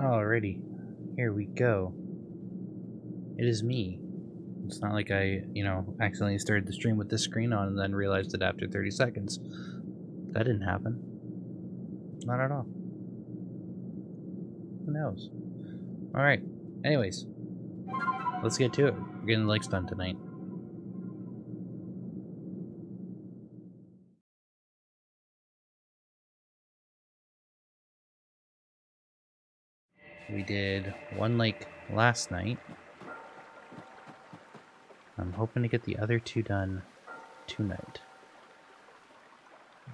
Alrighty, here we go. It is me. It's not like I, you know, accidentally started the stream with this screen on and then realized it after 30 seconds. That didn't happen. Not at all. Who knows? Alright, anyways. Let's get to it. We're getting the legs done tonight. We did one lake last night. I'm hoping to get the other two done tonight.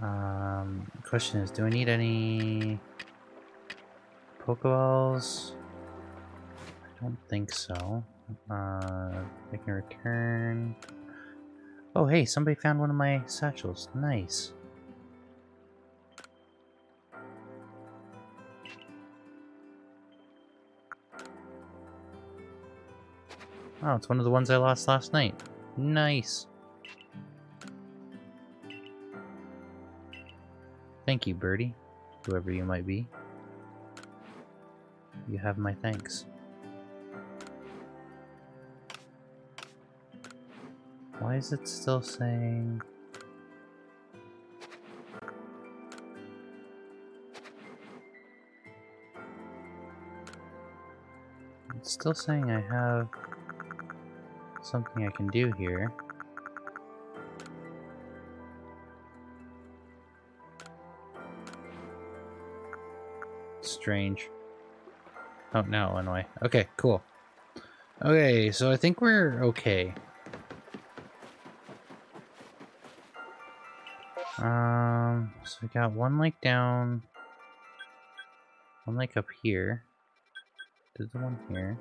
Um, question is, do I need any Pokeballs? I don't think so. Uh, I can return. Oh, hey, somebody found one of my satchels. Nice. Oh, it's one of the ones I lost last night. Nice. Thank you, Birdie, whoever you might be. You have my thanks. Why is it still saying... It's still saying I have something I can do here. Strange. Oh, no, one way. Okay, cool. Okay, so I think we're okay. Um, so we got one lake down, one lake up here. There's the one here.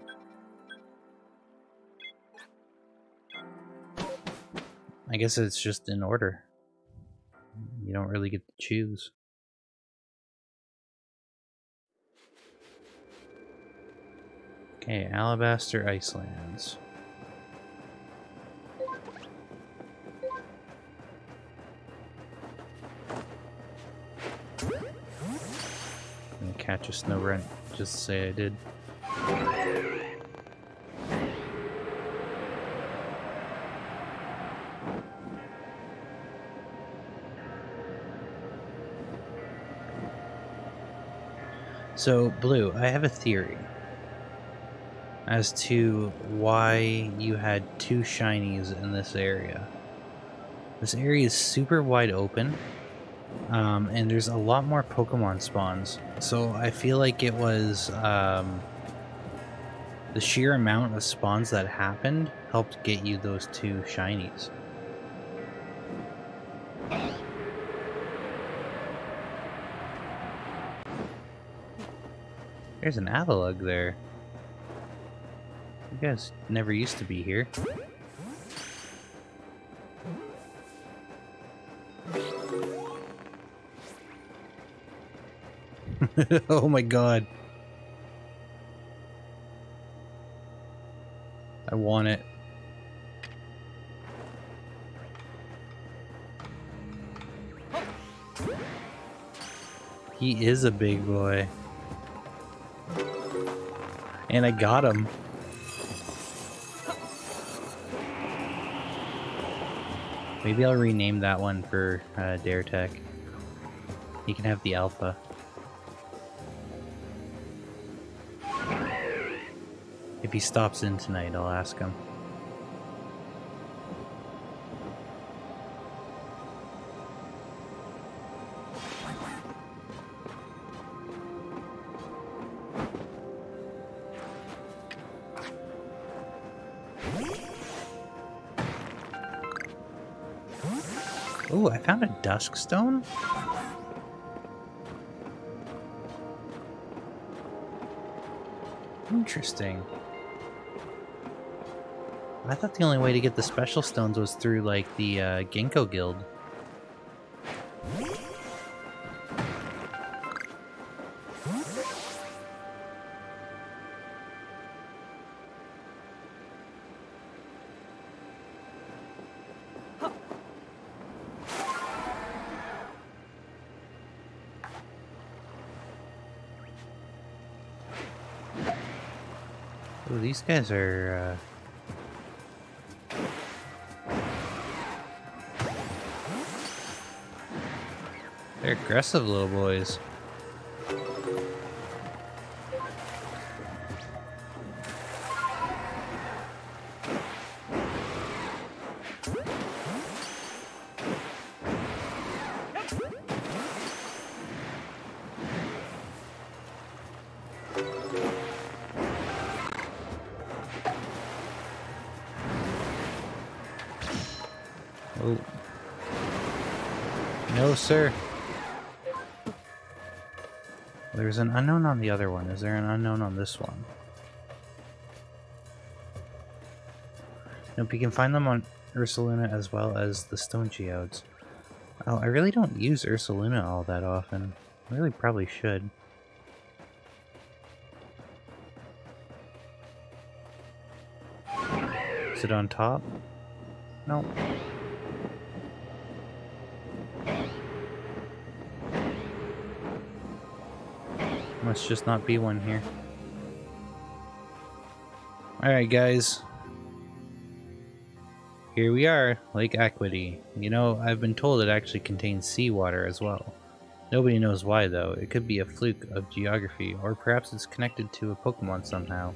I guess it's just in order. You don't really get to choose. Okay, Alabaster Icelands. Catch a Snorunt just to say I did. So, Blue, I have a theory as to why you had two shinies in this area. This area is super wide open, um, and there's a lot more Pokemon spawns. So I feel like it was um, the sheer amount of spawns that happened helped get you those two shinies. There's an Avalugg there. You guys never used to be here. oh my god. I want it. He is a big boy. And I got him. Maybe I'll rename that one for uh, Tech. He can have the alpha. If he stops in tonight, I'll ask him. Found a dusk stone? Interesting. I thought the only way to get the special stones was through, like, the uh, Ginkgo Guild. Guys are, uh... They're aggressive little boys. Oh. No, sir. There's an unknown on the other one. Is there an unknown on this one? Nope, you can find them on Ursaluna as well as the Stone Geodes. Oh, I really don't use Ursaluna all that often. I really probably should. Is it on top? Nope. Must just not be one here. Alright guys. Here we are, Lake Acuity. You know, I've been told it actually contains seawater as well. Nobody knows why though, it could be a fluke of geography, or perhaps it's connected to a Pokemon somehow.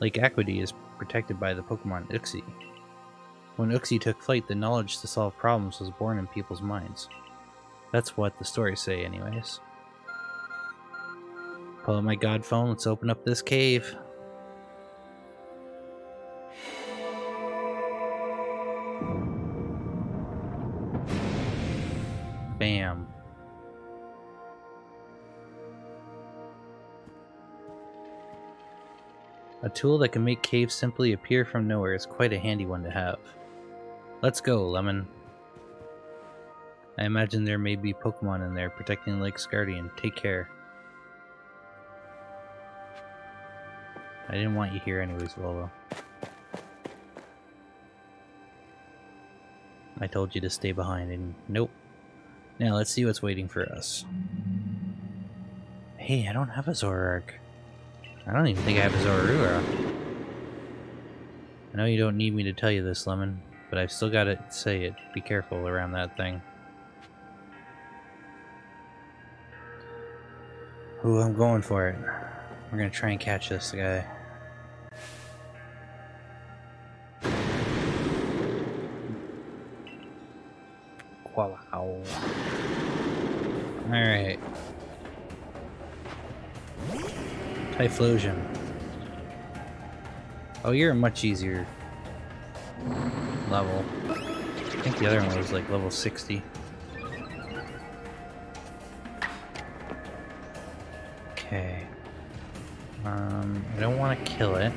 Lake Acuity is protected by the Pokemon Uxie. When Uxie took flight, the knowledge to solve problems was born in people's minds. That's what the stories say, anyways. Pull out my god phone, let's open up this cave. Bam. A tool that can make caves simply appear from nowhere is quite a handy one to have. Let's go, Lemon. I imagine there may be Pokemon in there protecting Lake's Guardian. Take care. I didn't want you here anyways, Lolo. I told you to stay behind and nope. Now let's see what's waiting for us. Hey, I don't have a Zoroark. I don't even think I have a Zorua. I know you don't need me to tell you this, Lemon, but I've still got to say it. Be careful around that thing. Ooh, I'm going for it. We're gonna try and catch this guy. Wow. Alright. Typhlosion. Oh, you're a much easier level. I think the other one was like level 60. Um, I don't want to kill it,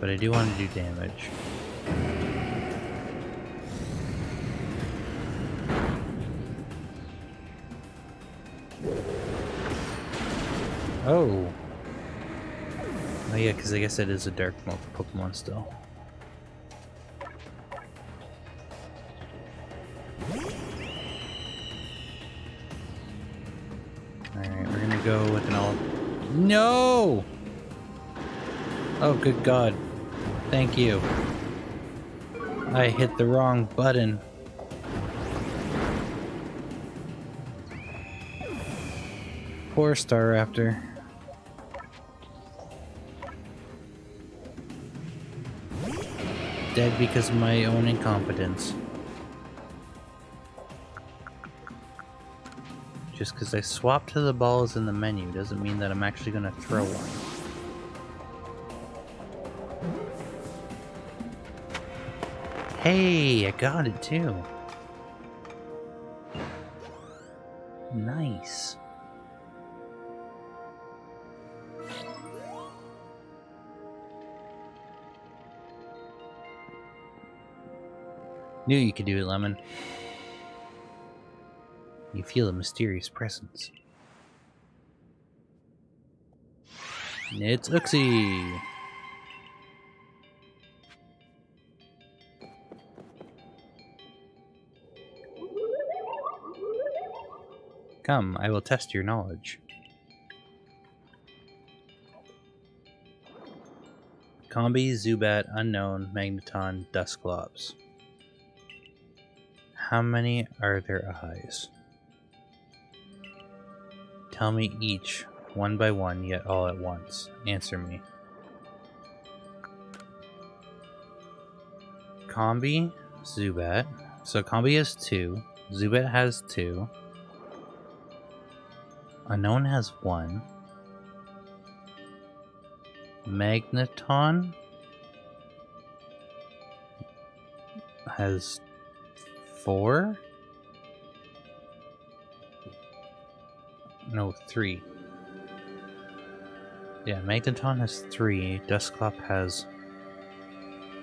but I do want to do damage. Oh. Oh yeah, because I guess it is a dark Pokemon still. Good god. Thank you. I hit the wrong button. Poor Staraptor. Dead because of my own incompetence. Just because I swapped to the balls in the menu doesn't mean that I'm actually going to throw one. Hey, I got it too. Nice. Knew you could do it, Lemon. You feel a mysterious presence. It's Uxie! Come, I will test your knowledge. Combee, Zubat, Unknown, Magneton, Dusclops. How many are there eyes? Tell me each, one by one, yet all at once. Answer me. Combee, Zubat. So Combee has two. Zubat has two. Unknown has one. Magneton has four? No, three. Yeah, Magneton has three. Dusclop has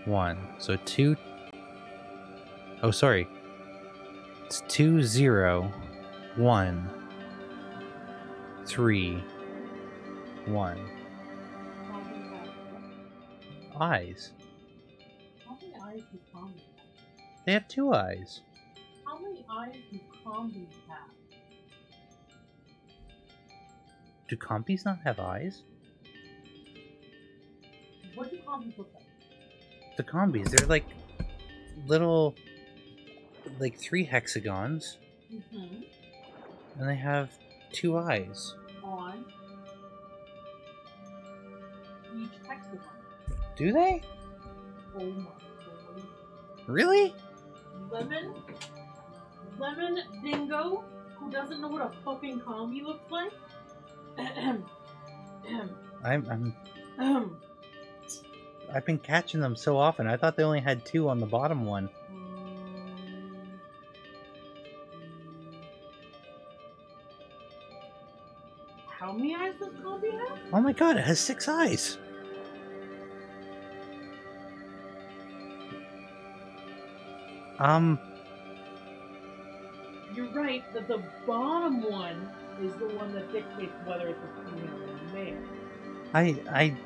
one. So two. Oh, sorry. It's two, zero, one, three, one. Eyes. How many eyes do combee They have two eyes. How many eyes do combee have? Do combees not have eyes? What do combees look like? The combees, they're like little, like three hexagons, Mm-hmm. and they have two eyes. On each hexagon. Do they? Oh my lord. Really? Lemon? Lemon Dingo? Who doesn't know what a fucking combee looks like? I'm, I'm, I've been catching them so often. I thought they only had two on the bottom one. Many eyes does combee have? Oh my god, it has six eyes. Um, You're right that the bottom one is the one that dictates whether it's a female or a male. I, I,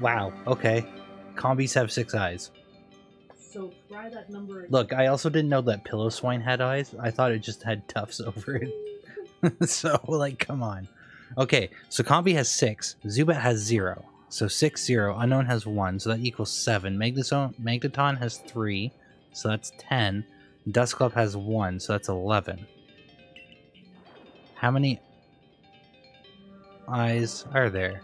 wow, okay. Combees have six eyes. So try that number. again. Look, I also didn't know that Piloswine had eyes. I thought it just had tufts over it. so, like, come on. Okay, so Combee has six. Zubat has zero. So six, zero. Unknown has one, so that equals seven. Magneton, Magneton has three, so that's ten. Dusclops has one, so that's eleven. How many eyes are there?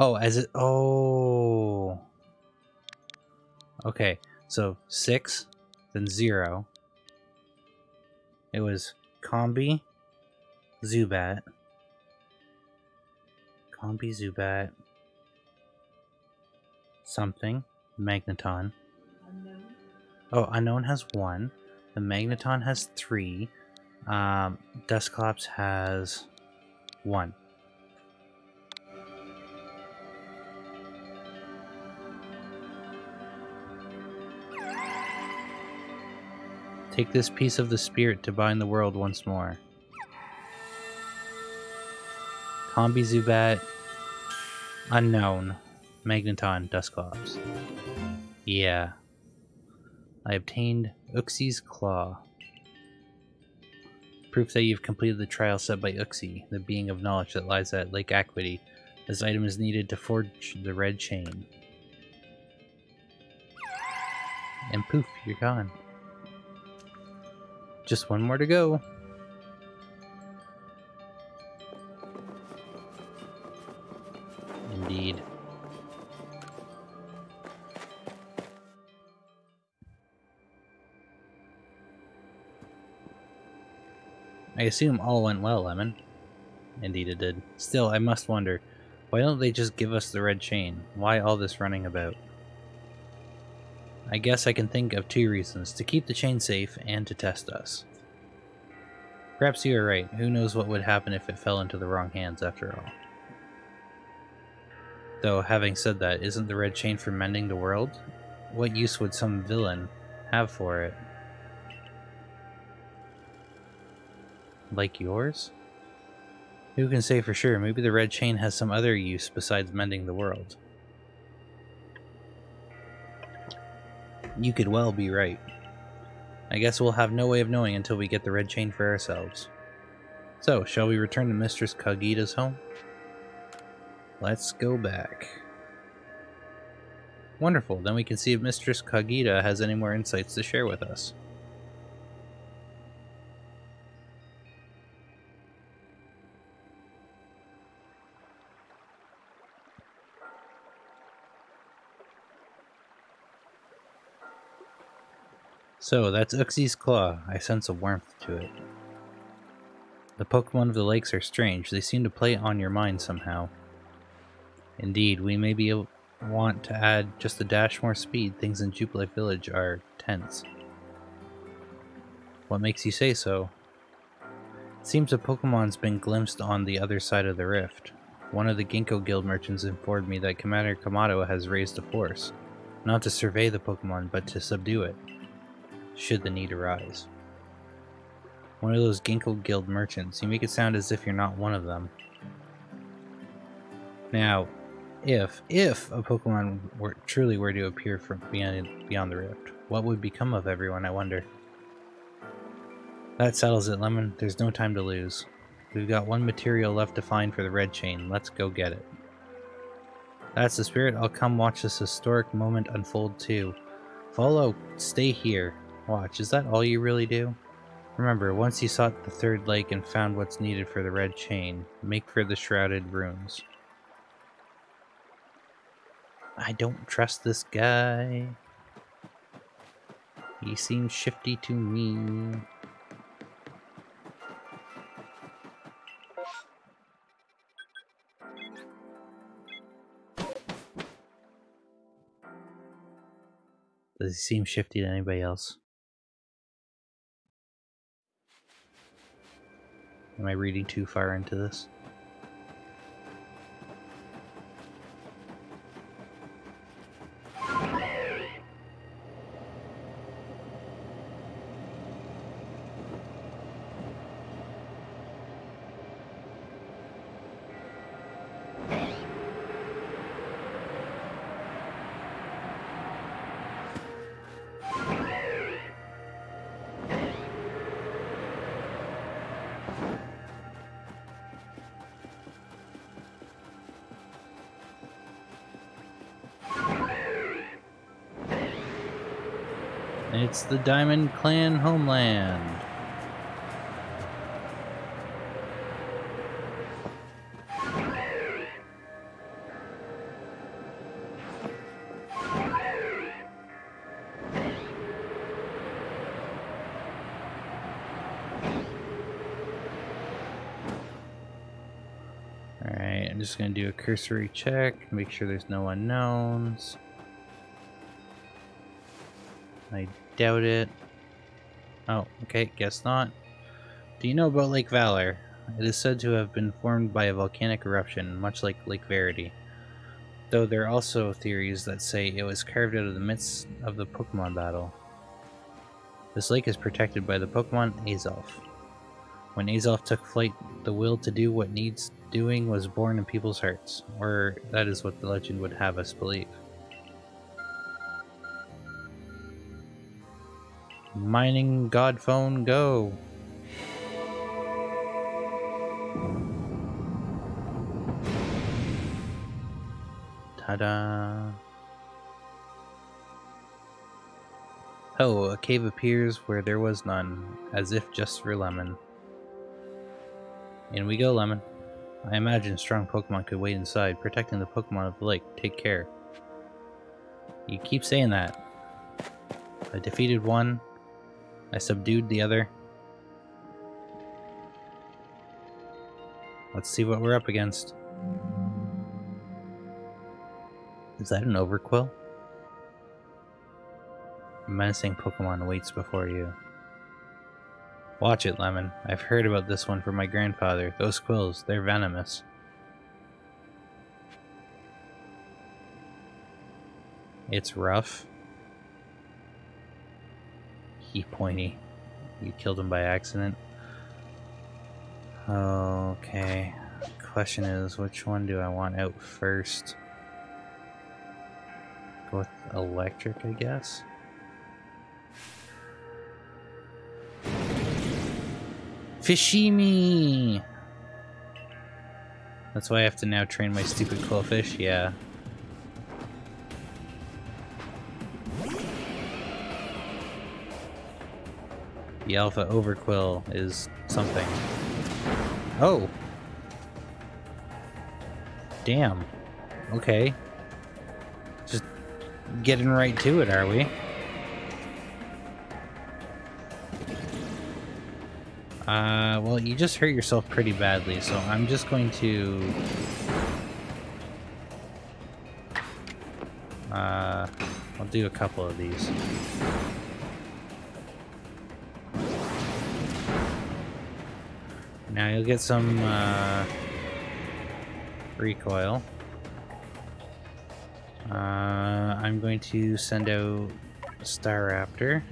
Oh, as it. Oh. Okay, so six, then zero. It was Combee, Zubat, Combee, Zubat, something, Magneton. Unknown. Oh, Unknown has one. The Magneton has three. Um, Dusclops has one. Take this piece of the spirit to bind the world once more. Combee Zubat, Unknown, Magneton, Dusclops. Yeah. I obtained Uxie's Claw. Proof that you've completed the trial set by Uxie, the being of knowledge that lies at Lake Acuity. This item is needed to forge the red chain. And poof, you're gone. Just one more to go. Indeed. I assume all went well, Lemon. Indeed it did. Still, I must wonder, why don't they just give us the red chain? Why all this running about? I guess I can think of two reasons, to keep the chain safe and to test us. Perhaps you are right. Who knows what would happen if it fell into the wrong hands after all. Though, having said that, isn't the red chain for mending the world? What use would some villain have for it? Like yours? Who can say for sure? Maybe the red chain has some other use besides mending the world. You could well be right. I guess we'll have no way of knowing until we get the red chain for ourselves. So, shall we return to Mistress Cogita's home? Let's go back. Wonderful, then we can see if Mistress Cogita has any more insights to share with us. So, that's Uxie's claw. I sense a warmth to it. The Pokemon of the lakes are strange. They seem to play on your mind somehow. Indeed, we may be able want to add just a dash more speed. Things in Jubilife Village are tense. What makes you say so? It seems a Pokemon's been glimpsed on the other side of the rift. One of the Ginkgo Guild merchants informed me that Commander Kamado has raised a force, not to survey the Pokemon, but to subdue it should the need arise. One of those Ginkgo Guild merchants. You make it sound as if you're not one of them. Now, if if a Pokemon were truly were to appear from beyond beyond the rift, what would become of everyone? I wonder. That settles it, Lemon. There's no time to lose. We've got one material left to find for the red chain. Let's go get it. That's the spirit. I'll come watch this historic moment unfold too. Follow. Stay here. Watch, is that all you really do? Remember, once you sought the third lake and found what's needed for the red chain, make for the shrouded runes. I don't trust this guy. He seems shifty to me. Does he seem shifty to anybody else? Am I reading too far into this? The Diamond Clan homeland. Alright, I'm just going to do a cursory check, make sure there's no unknowns. I doubt it. Oh, okay, guess not. Do you know about Lake Valor? It is said to have been formed by a volcanic eruption, much like Lake Verity. Though there are also theories that say it was carved out of the midst of the Pokemon battle. This lake is protected by the Pokemon Azelf. When Azelf took flight, the will to do what needs doing was born in people's hearts, or that is what the legend would have us believe. Mining God phone go. Ta-da. Oh, a cave appears where there was none, as if just for Lemon. In we go, Lemon. I imagine strong Pokemon could wait inside, protecting the Pokemon of the lake. Take care. You keep saying that. I defeated one, I subdued the other. Let's see what we're up against. Is that an overqwil? A menacing Pokemon waits before you. Watch it, Lemon. I've heard about this one from my grandfather. Those quills, they're venomous. It's rough. He pointy. You killed him by accident. Okay. Question is, which one do I want out first? Go with electric, I guess? Fishimi! That's why I have to now train my stupid qwilfish? Yeah, The alpha overqwil is something. Oh! Damn. Okay. Just getting right to it, are we? Uh, well, you just hurt yourself pretty badly, so I'm just going to... Uh, I'll do a couple of these. Now you'll get some, uh, recoil. Uh, I'm going to send out Staraptor.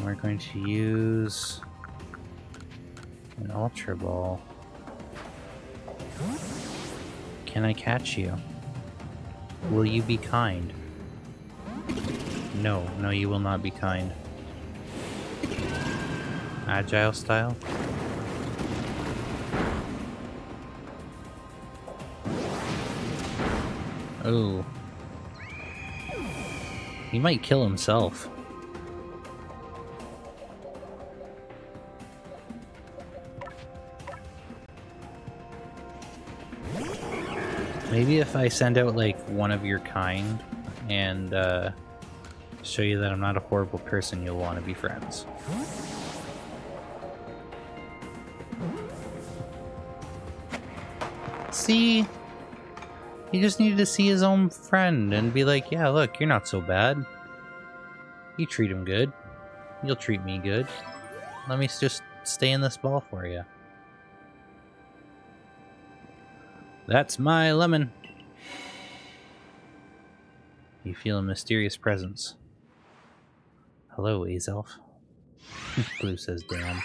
We're going to use an Ultra Ball. Can I catch you? Will you be kind? No, no, you will not be kind. Agile style? Oh. He might kill himself. Maybe if I send out like one of your kind and uh, show you that I'm not a horrible person, you'll want to be friends. See? He just needed to see his own friend and be like, yeah, look, you're not so bad. You treat him good. You'll treat me good. Let me just stay in this ball for you. That's my lemon. You feel a mysterious presence. Hello, Azelf. Blue says, damn.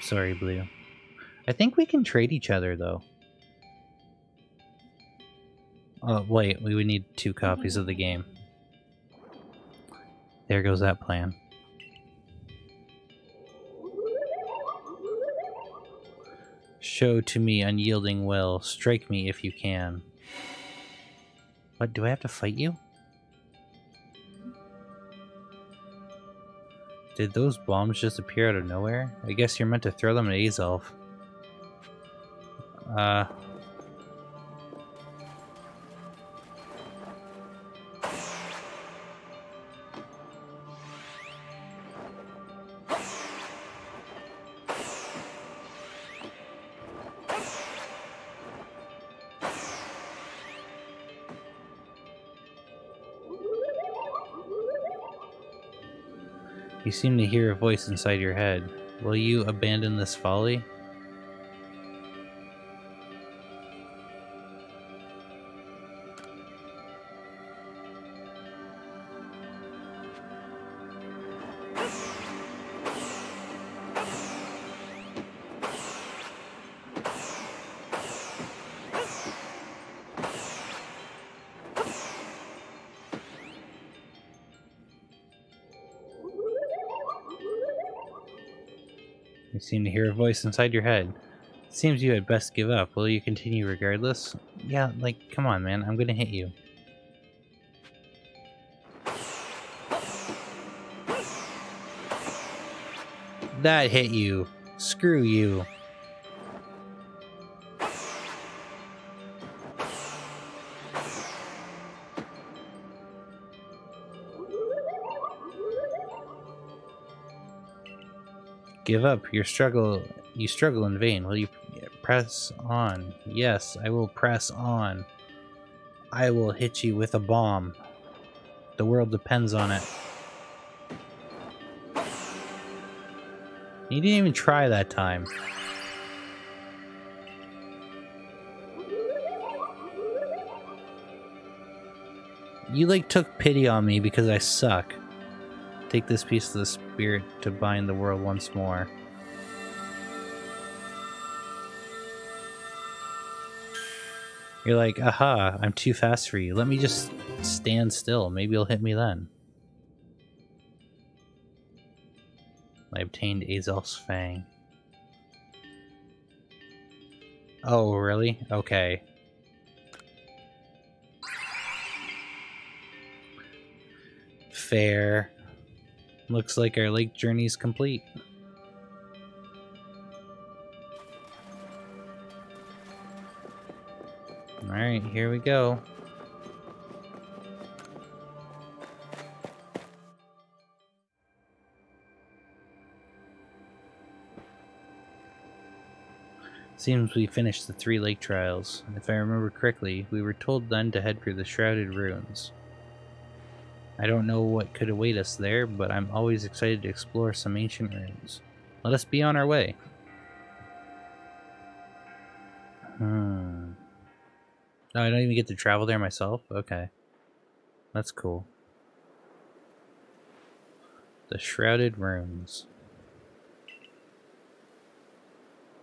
Sorry, Blue. I think we can trade each other, though. Oh, wait, we would need two copies of the game. There goes that plan. Show to me unyielding will. Strike me if you can. What, do I have to fight you? Did those bombs just appear out of nowhere? I guess you're meant to throw them at Azelf. Uh, You seem to hear a voice inside your head. Will you abandon this folly? Voice inside your head. Seems you had best give up. Will you continue regardless? Yeah, like, come on, man. I'm gonna hit you. That hit you. Screw you. Give up. Your struggle you struggle in vain. Will you press on? Yes, I will press on. I will hit you with a bomb. The world depends on it. You didn't even try that time. You like took pity on me because I suck. Take this piece of the spirit to bind the world once more. You're like, aha, I'm too fast for you. Let me just stand still. Maybe you'll hit me then. I obtained Azelf's Fang. Oh, really? Okay. Fair. Looks like our lake journey's complete. Alright, here we go. Seems we finished the three lake trials. If I remember correctly, we were told then to head for the Shrouded Ruins. I don't know what could await us there, but I'm always excited to explore some ancient ruins. Let us be on our way. Hmm. Oh, I don't even get to travel there myself? Okay. That's cool. The Shrouded Ruins.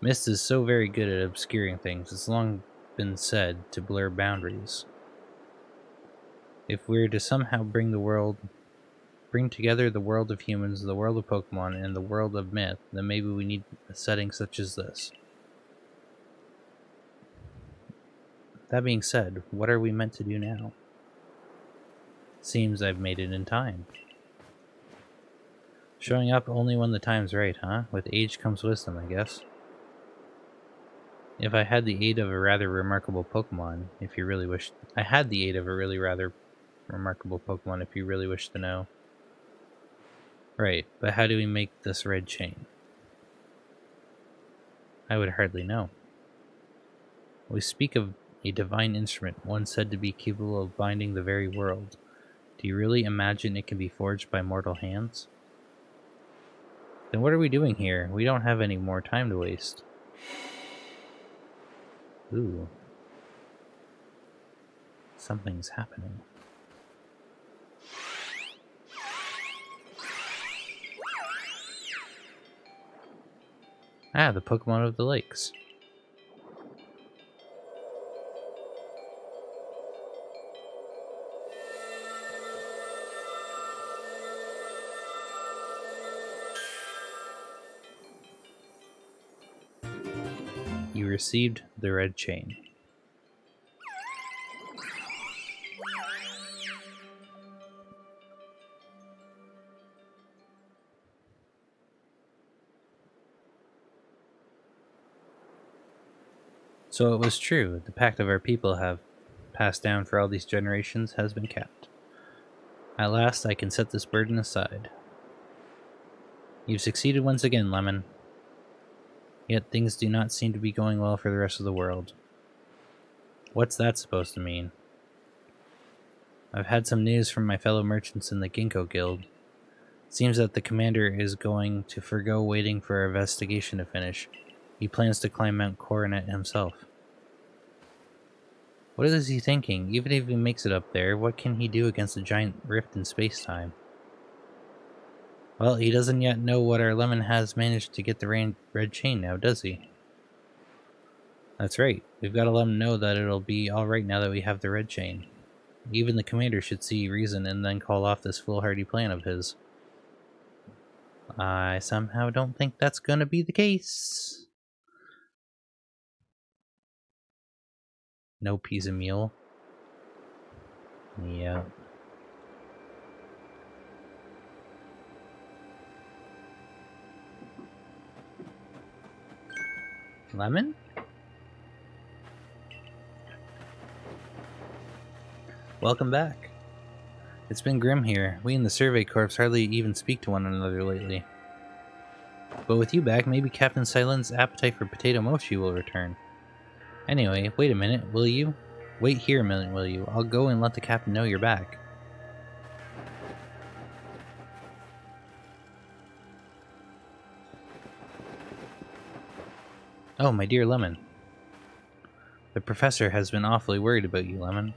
Mist is so very good at obscuring things, it's long been said to blur boundaries. If we're to somehow bring the world bring together the world of humans, the world of Pokemon, and the world of myth, then maybe we need a setting such as this. That being said, what are we meant to do now? Seems I've made it in time. Showing up only when the time's right, huh? With age comes wisdom, I guess. If I had the aid of a rather remarkable Pokemon, if you really wish... I had the aid of a really rather remarkable Pokemon, if you really wish to know. Right, but how do we make this red chain? I would hardly know. We speak of a divine instrument, one said to be capable of binding the very world. Do you really imagine it can be forged by mortal hands? Then what are we doing here? We don't have any more time to waste. Ooh. Something's happening. Ah, the Pokemon of the lakes. You received the red chain. So it was true, the pact of our people have passed down for all these generations has been kept. At last I can set this burden aside. You've succeeded once again, Lemon. Yet things do not seem to be going well for the rest of the world. What's that supposed to mean? I've had some news from my fellow merchants in the Ginkgo Guild. Seems that the commander is going to forego waiting for our investigation to finish. He plans to climb Mount Coronet himself. What is he thinking? Even if he makes it up there, what can he do against a giant rift in space-time? Well, he doesn't yet know what our lemon has managed to get the red chain now, does he? That's right. We've got to let him know that it'll be alright now that we have the red chain. Even the commander should see reason and then call off this foolhardy plan of his. I somehow don't think that's gonna be the case. No and meal. Yeah. Lemon? Welcome back. It's been grim here. We in the Survey Corps hardly even speak to one another lately. But with you back, maybe Captain Cyllene's appetite for potato mochi will return. Anyway, wait a minute, will you? Wait here a minute, will you? I'll go and let the captain know you're back. Oh, my dear Lemon. The professor has been awfully worried about you, Lemon.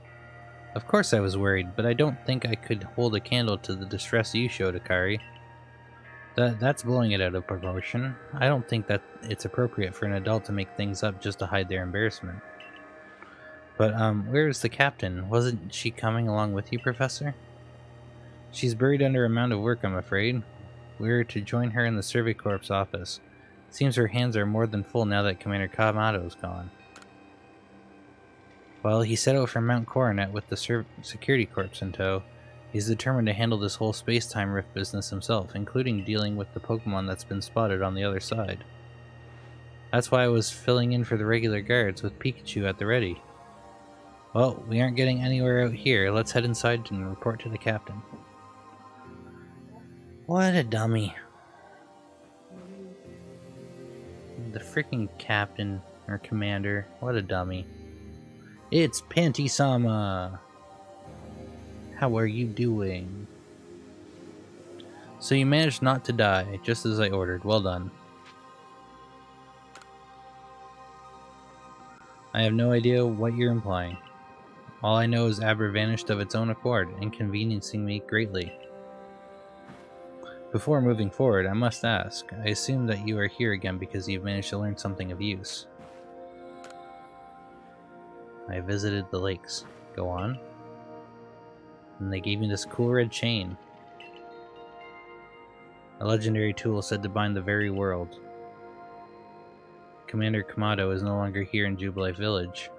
Of course I was worried, but I don't think I could hold a candle to the distress you showed, Akari. That, that's blowing it out of proportion. I don't think that it's appropriate for an adult to make things up just to hide their embarrassment. But, um, where's the captain? Wasn't she coming along with you, Professor? She's buried under a mound of work, I'm afraid. We're to join her in the Survey Corps office. Seems her hands are more than full now that Commander Kamado is gone. Well, he set out for Mount Coronet with the Sur Security Corps in tow. He's determined to handle this whole space-time rift business himself, including dealing with the Pokemon that's been spotted on the other side. That's why I was filling in for the regular guards with Pikachu at the ready. Well, we aren't getting anywhere out here. Let's head inside and report to the captain. What a dummy. The freaking captain or commander. What a dummy. It's Panty-sama! How are you doing? So you managed not to die, just as I ordered. Well done. I have no idea what you're implying. All I know is Aber vanished of its own accord, inconveniencing me greatly. Before moving forward, I must ask, I assume that you are here again because you've managed to learn something of use. I visited the lakes. Go on. And they gave me this cool red chain. A legendary tool said to bind the very world. Commander Kamado is no longer here in Jubilife Village.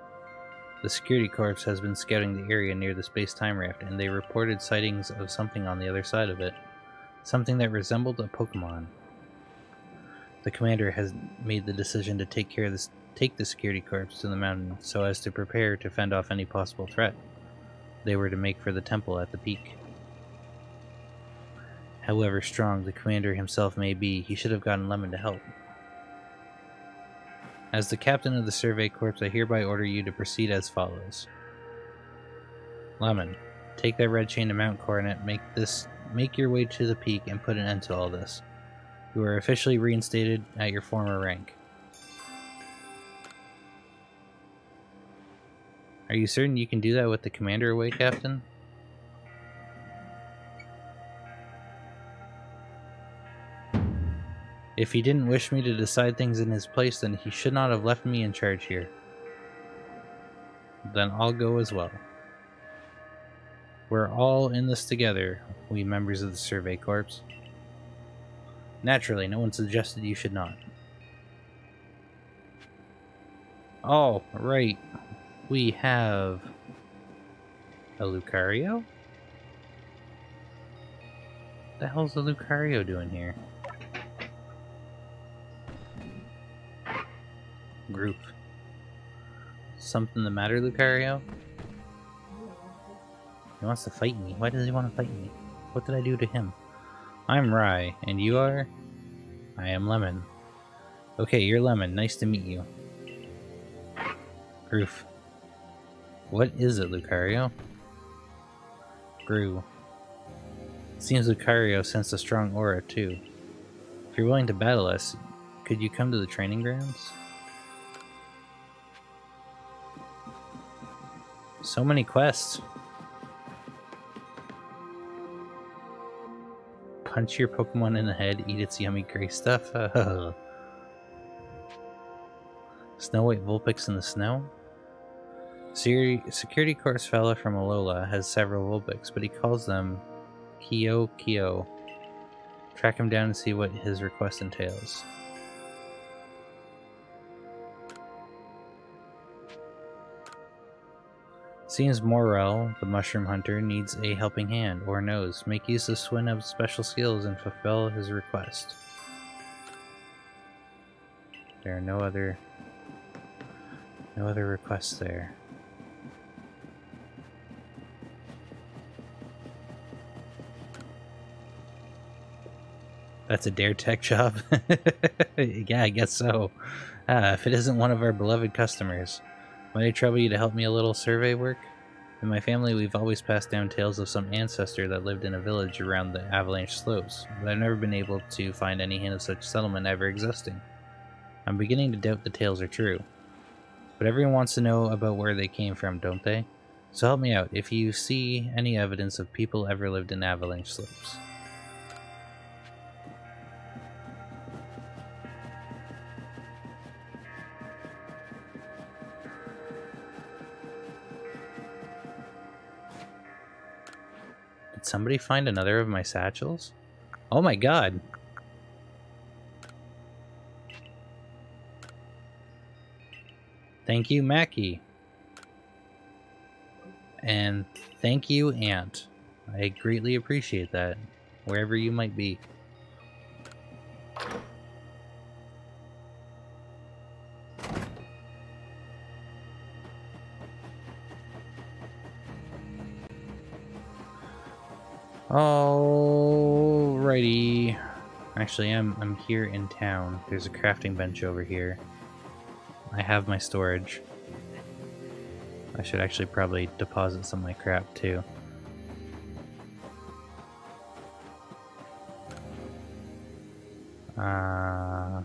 The security corps has been scouting the area near the space-time raft, and they reported sightings of something on the other side of it. Something that resembled a Pokemon. The commander has made the decision to take care of this take the security corps to the mountain so as to prepare to fend off any possible threat they were to make for the temple at the peak. However strong the commander himself may be, he should have gotten Lemon to help. As the captain of the Survey Corps, I hereby order you to proceed as follows. Lemon, take that red chain to Mount Coronet, make this make your way to the peak and put an end to all this. You are officially reinstated at your former rank. Are you certain you can do that with the commander away, Captain? If he didn't wish me to decide things in his place, then he should not have left me in charge here. Then I'll go as well. We're all in this together, we members of the Survey Corps. Naturally, no one suggested you should not. Oh, right. We have a Lucario? What the hell's the Lucario doing here? Group. Something the matter, Lucario? He wants to fight me. Why does he want to fight me? What did I do to him? I'm Rye, and you are? I am Lemon. Okay, you're Lemon. Nice to meet you. Groof. What is it, Lucario? Grew. Seems Lucario sensed a strong aura, too. If you're willing to battle us, could you come to the training grounds? So many quests. Punch your Pokemon in the head, eat its yummy gray stuff. Snow White Vulpix in the snow? Security Corps fella from Alola has several Vulpix, but he calls them Kyo Kyo. Track him down and see what his request entails. Seems Morel, the mushroom hunter, needs a helping hand or nose. Make use of Swinub's special skills and fulfill his request. There are no other no other requests there. That's a Dare Tech job? yeah, I guess so. Ah, if it isn't one of our beloved customers. Might I trouble you to help me a little survey work? In my family, we've always passed down tales of some ancestor that lived in a village around the avalanche slopes, but I've never been able to find any hint of such settlement ever existing. I'm beginning to doubt the tales are true. But everyone wants to know about where they came from, don't they? So help me out if you see any evidence of people ever lived in avalanche slopes. Somebody find another of my satchels? Oh my god. Thank you, Mackie. And thank you, Aunt. I greatly appreciate that, wherever you might be. Alrighty. Actually, I'm I'm here in town. There's a crafting bench over here. I have my storage. I should actually probably deposit some of my crap too. Uh,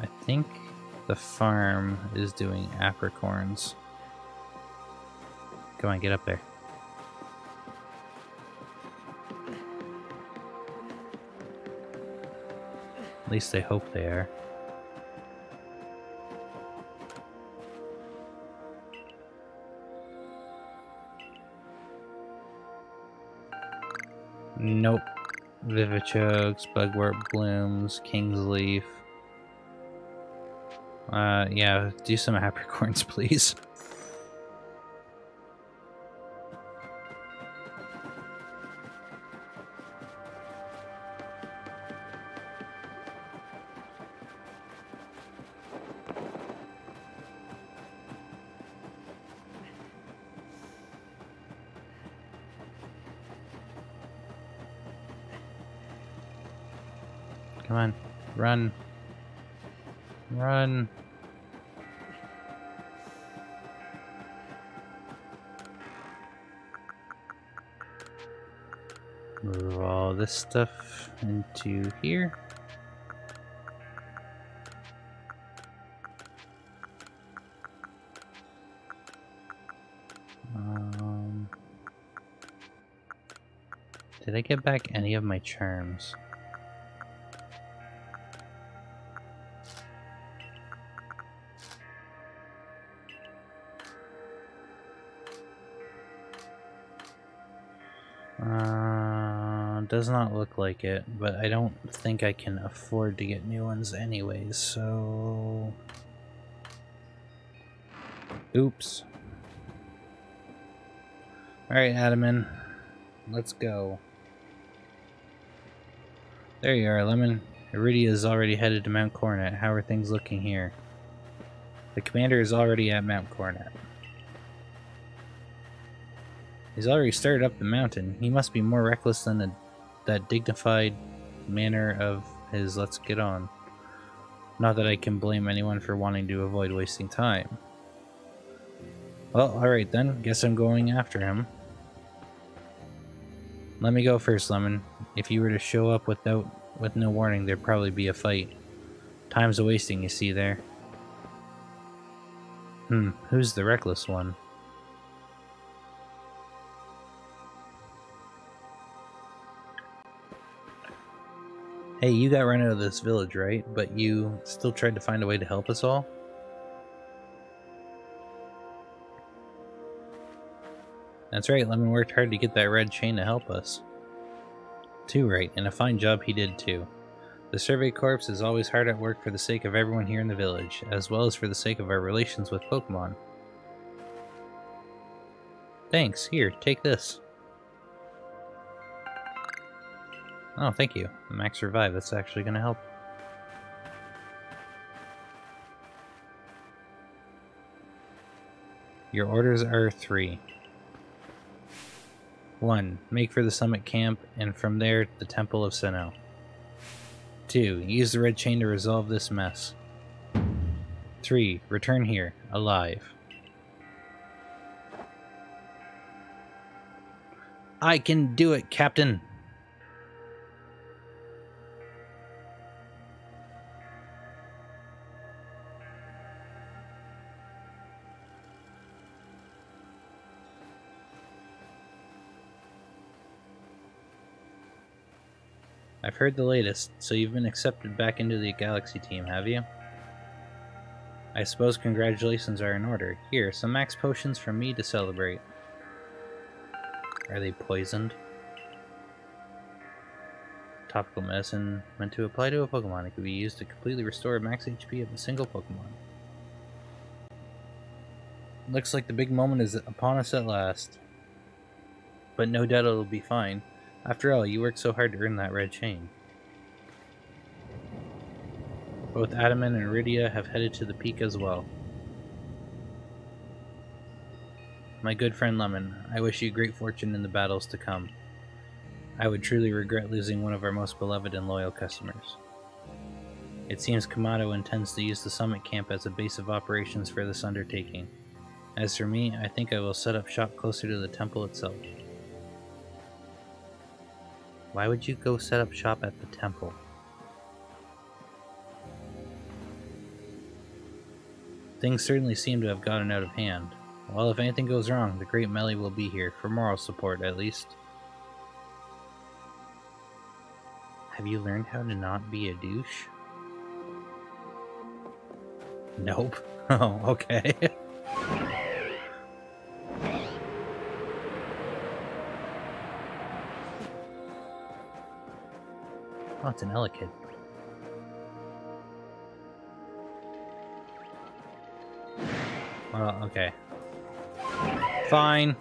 I think the farm is doing apricorns. Come on, get up there. Least they hope they are. Nope. Vivichokes, Bugwort Blooms, King's Leaf. Uh, yeah, do some apricorns, please. Into here. Um, did I get back any of my charms? Does not look like it, but I don't think I can afford to get new ones anyways, so... Oops. Alright, Adaman. Let's go. There you are, Lemon. Iridia is already headed to Mount Coronet. How are things looking here? The commander is already at Mount Coronet. He's already started up the mountain. He must be more reckless than the, that dignified manner of his let's get on. Not that I can blame anyone for wanting to avoid wasting time. Well, alright then. Guess I'm going after him. Let me go first, Lemon. If you were to show up without with no warning, there'd probably be a fight. Time's a wasting, you see there. Hmm, who's the reckless one? Hey, you got run out of this village, right? But you still tried to find a way to help us all? That's right, Lemon worked hard to get that red chain to help us. Too right, and a fine job he did too. The Survey Corps is always hard at work for the sake of everyone here in the village, as well as for the sake of our relations with Pokemon. Thanks, here, take this. Oh, thank you. Max Revive, that's actually going to help. Your orders are three. One, make for the summit camp, and from there, the Temple of Sinnoh. Two, use the red chain to resolve this mess. Three, return here, alive. I can do it, Captain! I've heard the latest, so you've been accepted back into the Galaxy team, have you? I suppose congratulations are in order. Here, some max potions for me to celebrate. Are they poisoned? topical medicine meant to apply to a Pokemon. It could be used to completely restore max HP of a single Pokemon. Looks like the big moment is upon us at last. But no doubt it'll be fine. After all, you worked so hard to earn that red chain. Both Adaman and Iridia have headed to the peak as well. My good friend Lemon, I wish you great fortune in the battles to come. I would truly regret losing one of our most beloved and loyal customers. It seems Kamado intends to use the summit camp as a base of operations for this undertaking. As for me, I think I will set up shop closer to the temple itself. Why would you go set up shop at the temple? Things certainly seem to have gotten out of hand. Well, if anything goes wrong, the Great Melli will be here, for moral support at least. Have you learned how to not be a douche? Nope. Oh, okay. oh, it's an Elekid. Well, okay. Fine.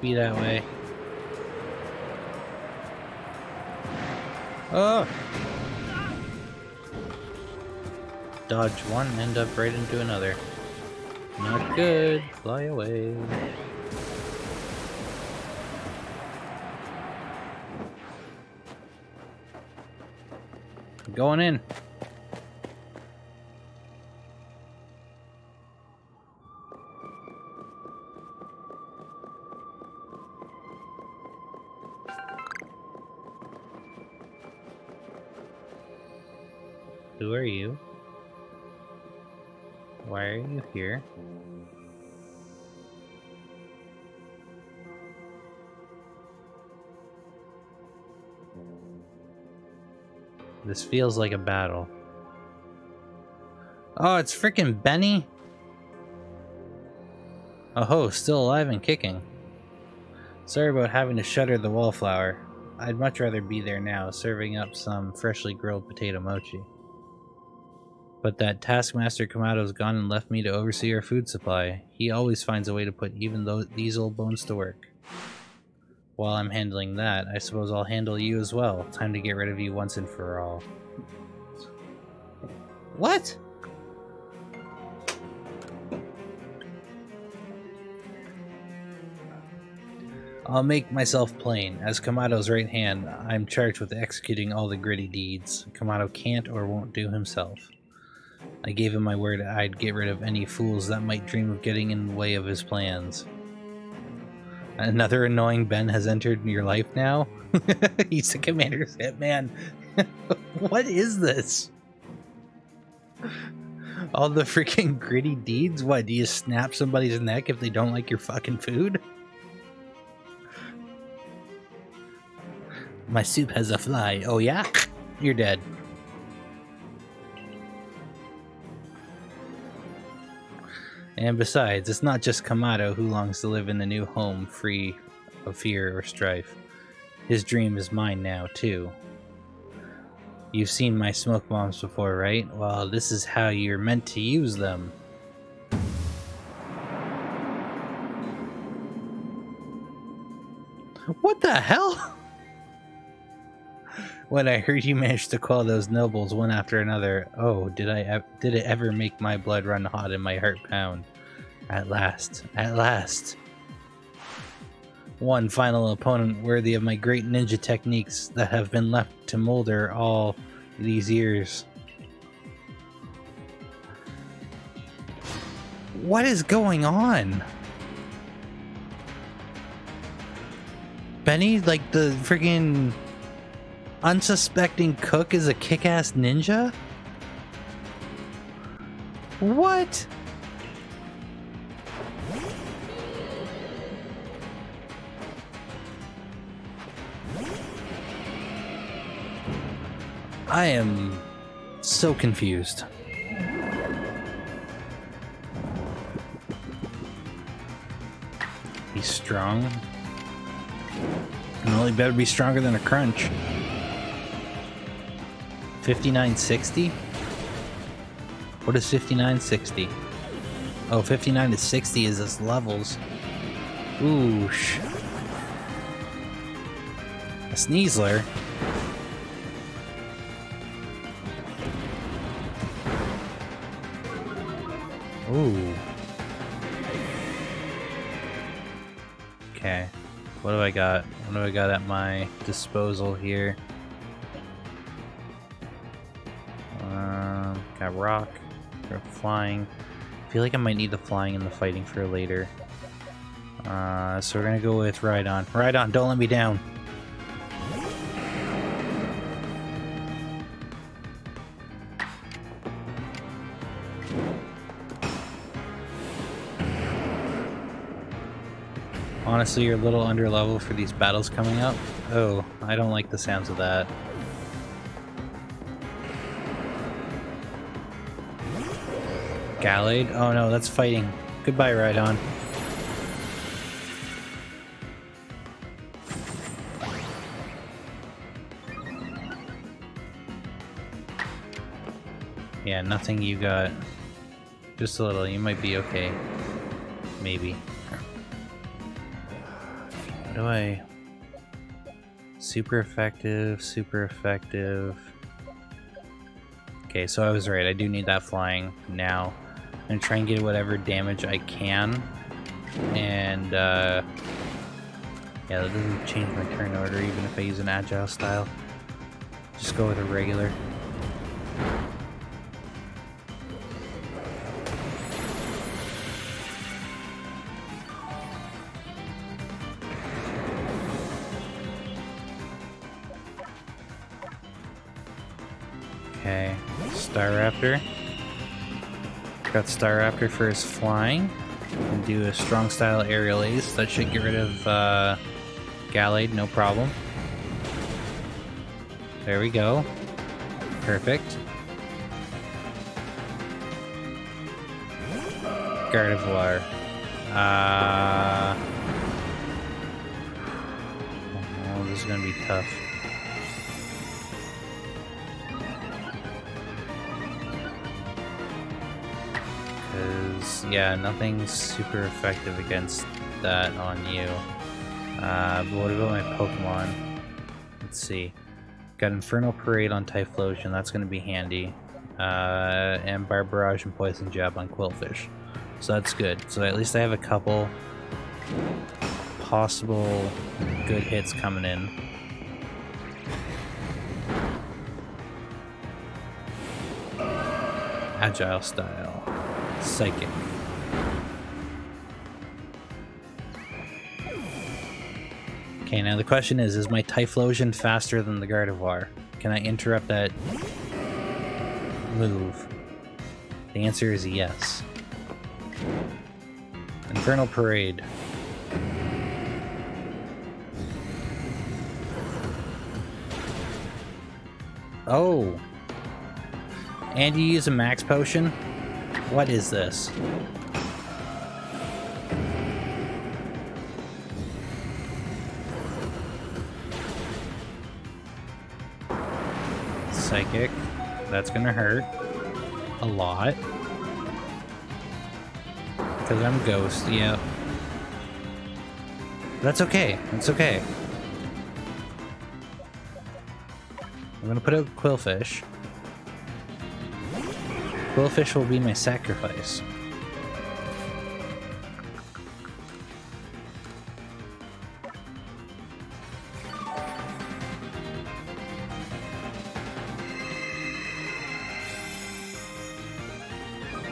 Be that way. Oh! Dodge one, end up right into another. Not good. Fly away. Going in. Who are you? Why are you here? This feels like a battle. Oh, it's freaking Beni! Oh, ho, still alive and kicking. Sorry about having to shutter the wallflower. I'd much rather be there now, serving up some freshly grilled potato mochi. But that Taskmaster Kamado's gone and left me to oversee our food supply. He always finds a way to put even these old bones to work. While I'm handling that, I suppose I'll handle you as well. Time to get rid of you once and for all. What? I'll make myself plain. As Kamado's right hand, I'm charged with executing all the gritty deeds. Kamado can't or won't do himself. I gave him my word I'd get rid of any fools that might dream of getting in the way of his plans. Another annoying Ben has entered your life now? He's the commander's hitman. what is this? All the freaking gritty deeds? What, do you snap somebody's neck if they don't like your fucking food? My soup has a fly. Oh yeah? You're dead. And besides, it's not just Kamado who longs to live in the new home free of fear or strife. His dream is mine now, too. You've seen my smoke bombs before, right? Well, this is how you're meant to use them. What the hell? when I heard you managed to quell those nobles one after another, oh, did I did it ever make my blood run hot and my heart pound? At last, at last. One final opponent worthy of my great ninja techniques that have been left to molder all these years. What is going on? Beni, like the freaking unsuspecting cook is a kick-ass ninja? What? I am so confused. He's strong. Well, he better be stronger than a crunch. 5960? What is 5960? Oh, 59 to 60 is this levels. Oosh. A Sneasler? Ooh. Okay. What do I got? What do I got at my disposal here? Rock. Got flying. I feel like I might need the flying and the fighting for later. Uh, so we're gonna go with Rhydon. Rhydon, don't let me down. Honestly, you're a little under level for these battles coming up. Oh, I don't like the sounds of that. Gallade? Oh no, that's fighting. Goodbye, Rhydon. Yeah, nothing you got. Just a little. You might be okay. Maybe. What do I... Super effective, super effective. Okay, so I was right. I do need that flying now. Gonna try and get whatever damage I can. And, uh... Yeah, that doesn't change my turn order even if I use an agile style. Just go with a regular. Okay, Staraptor. Got Staraptor for his flying. And do a strong style aerial ace. That should get rid of uh, Gallade, no problem. There we go. Perfect. Gardevoir. Uh... Oh, this is gonna be tough. Yeah, nothing's super effective against that on you. Uh, but what about my Pokemon? Let's see. Got Infernal Parade on Typhlosion, that's going to be handy. Uh, and Barb Barrage and Poison Jab on Qwilfish. So that's good. So at least I have a couple possible good hits coming in. Agile style. Psychic. Okay, now the question is, is my Typhlosion faster than the Gardevoir? Can I interrupt that move? The answer is yes. Infernal Parade. Oh! And you use a max potion? What is this? Psychic. That's gonna hurt. A lot. Because I'm Ghost, yeah. That's okay. That's okay. I'm gonna put out Qwilfish. Qwilfish will be my sacrifice.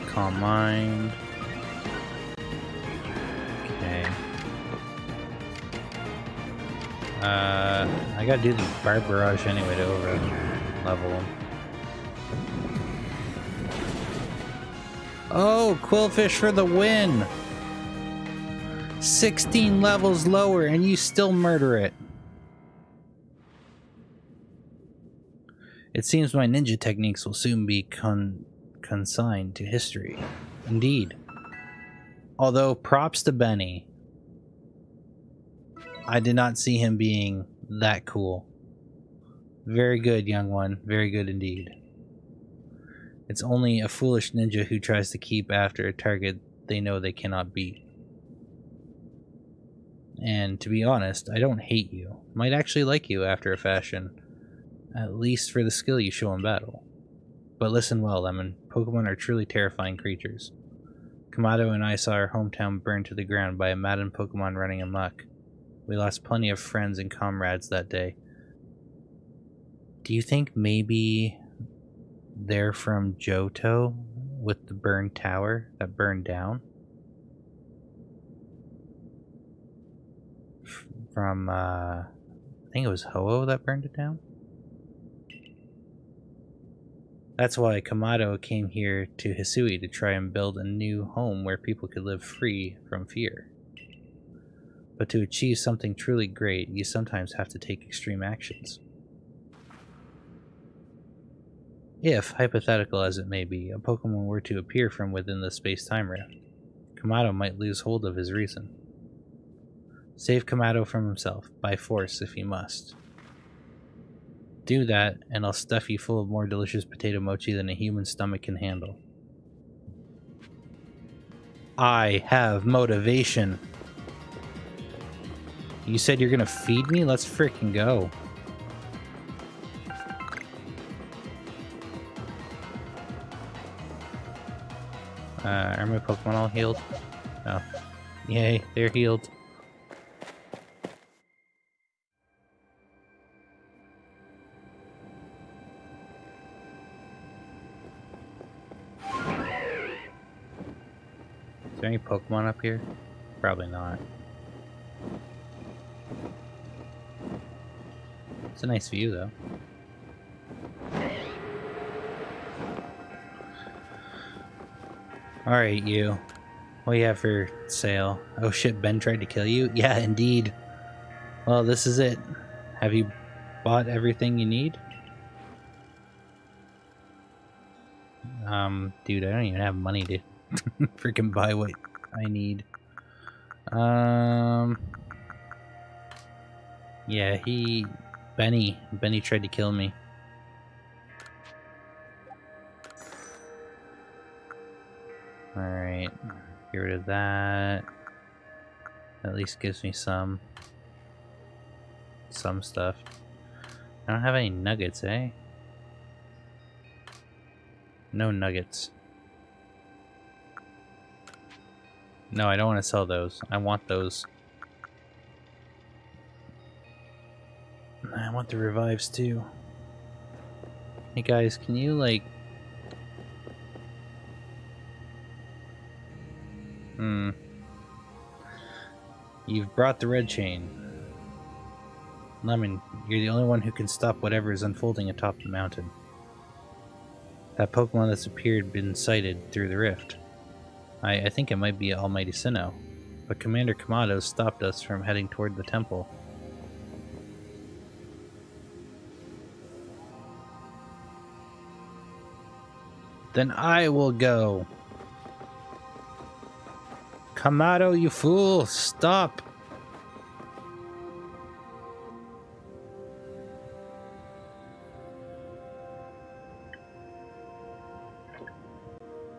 Calm mind. Okay. Uh, I gotta do the Barb Barrage anyway to over level him. Oh, Qwilfish for the win! 16 levels lower and you still murder it. It seems my ninja techniques will soon be con consigned to history. Indeed. Although, props to Beni. I did not see him being that cool. Very good, young one. Very good indeed. It's only a foolish ninja who tries to keep after a target they know they cannot beat. And to be honest, I don't hate you. Might actually like you after a fashion, at least for the skill you show in battle. But listen well, Lemon. Pokemon are truly terrifying creatures. Kamado and I saw our hometown burned to the ground by a maddened Pokemon running amok. We lost plenty of friends and comrades that day. Do you think maybe they're from Johto with the burned tower that burned down? From, uh, I think it was Ho-Oh that burned it down? That's why Kamado came here to Hisui to try and build a new home where people could live free from fear. But to achieve something truly great, you sometimes have to take extreme actions. If, hypothetical as it may be, a Pokemon were to appear from within the space-time rift, Kamado might lose hold of his reason. Save Kamado from himself, by force if he must. Do that, and I'll stuff you full of more delicious potato mochi than a human stomach can handle. I have motivation. You said you're gonna feed me? Let's freaking go. Uh, are my Pokemon all healed? Oh. Yay, they're healed. Is there any Pokemon up here? Probably not. It's a nice view, though. Alright, you. What do you have for sale? Oh shit, Ben tried to kill you? Yeah, indeed. Well, this is it. Have you bought everything you need? Um, dude, I don't even have money to freaking buy what I need. Um, yeah, he, Beni, Beni tried to kill me. Alright, get rid of that. At least gives me some, some stuff. I don't have any nuggets, eh? No nuggets. No, I don't want to sell those. I want those. I want the revives too. Hey guys, can you like... You've brought the red chain. Lemon, you're the only one who can stop whatever is unfolding atop the mountain. That Pokemon that's appeared been sighted through the rift. I, I think it might be Almighty Sinnoh, but Commander Kamado stopped us from heading toward the temple. Then I will go. Kamado, you fool! Stop!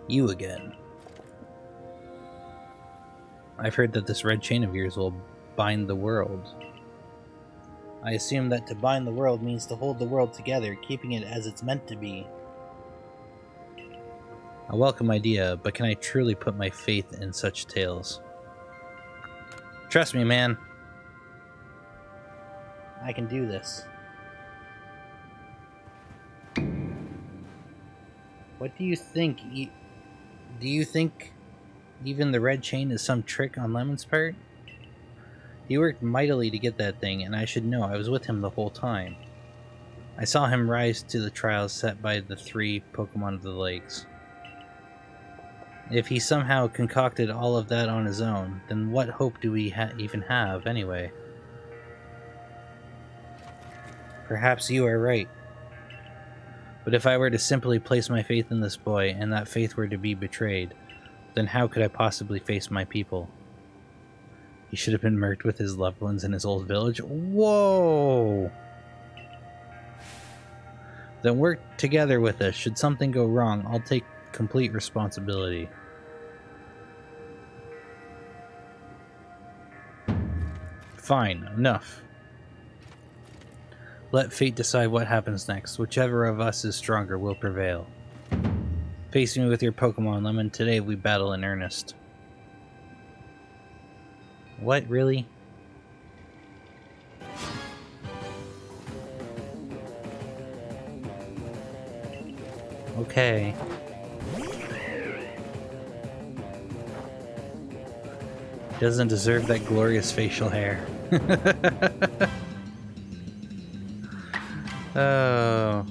You again. I've heard that this red chain of yours will bind the world. I assume that to bind the world means to hold the world together, keeping it as it's meant to be. A welcome idea, but can I truly put my faith in such tales? Trust me, man. I can do this. What do you think? E- do you think even the red chain is some trick on Lemon's part? He worked mightily to get that thing, and I should know I was with him the whole time. I saw him rise to the trials set by the three Pokemon of the Lakes. If he somehow concocted all of that on his own, then what hope do we ha- even have, anyway? Perhaps you are right. But if I were to simply place my faith in this boy, and that faith were to be betrayed, then how could I possibly face my people? He should have been murked with his loved ones in his old village? Whoa! Then work together with us. Should something go wrong, I'll take complete responsibility. Fine, enough. Let fate decide what happens next. Whichever of us is stronger will prevail. Face me with your Pokemon, Lemon. Today we battle in earnest. What, really? Okay. Doesn't deserve that glorious facial hair. oh.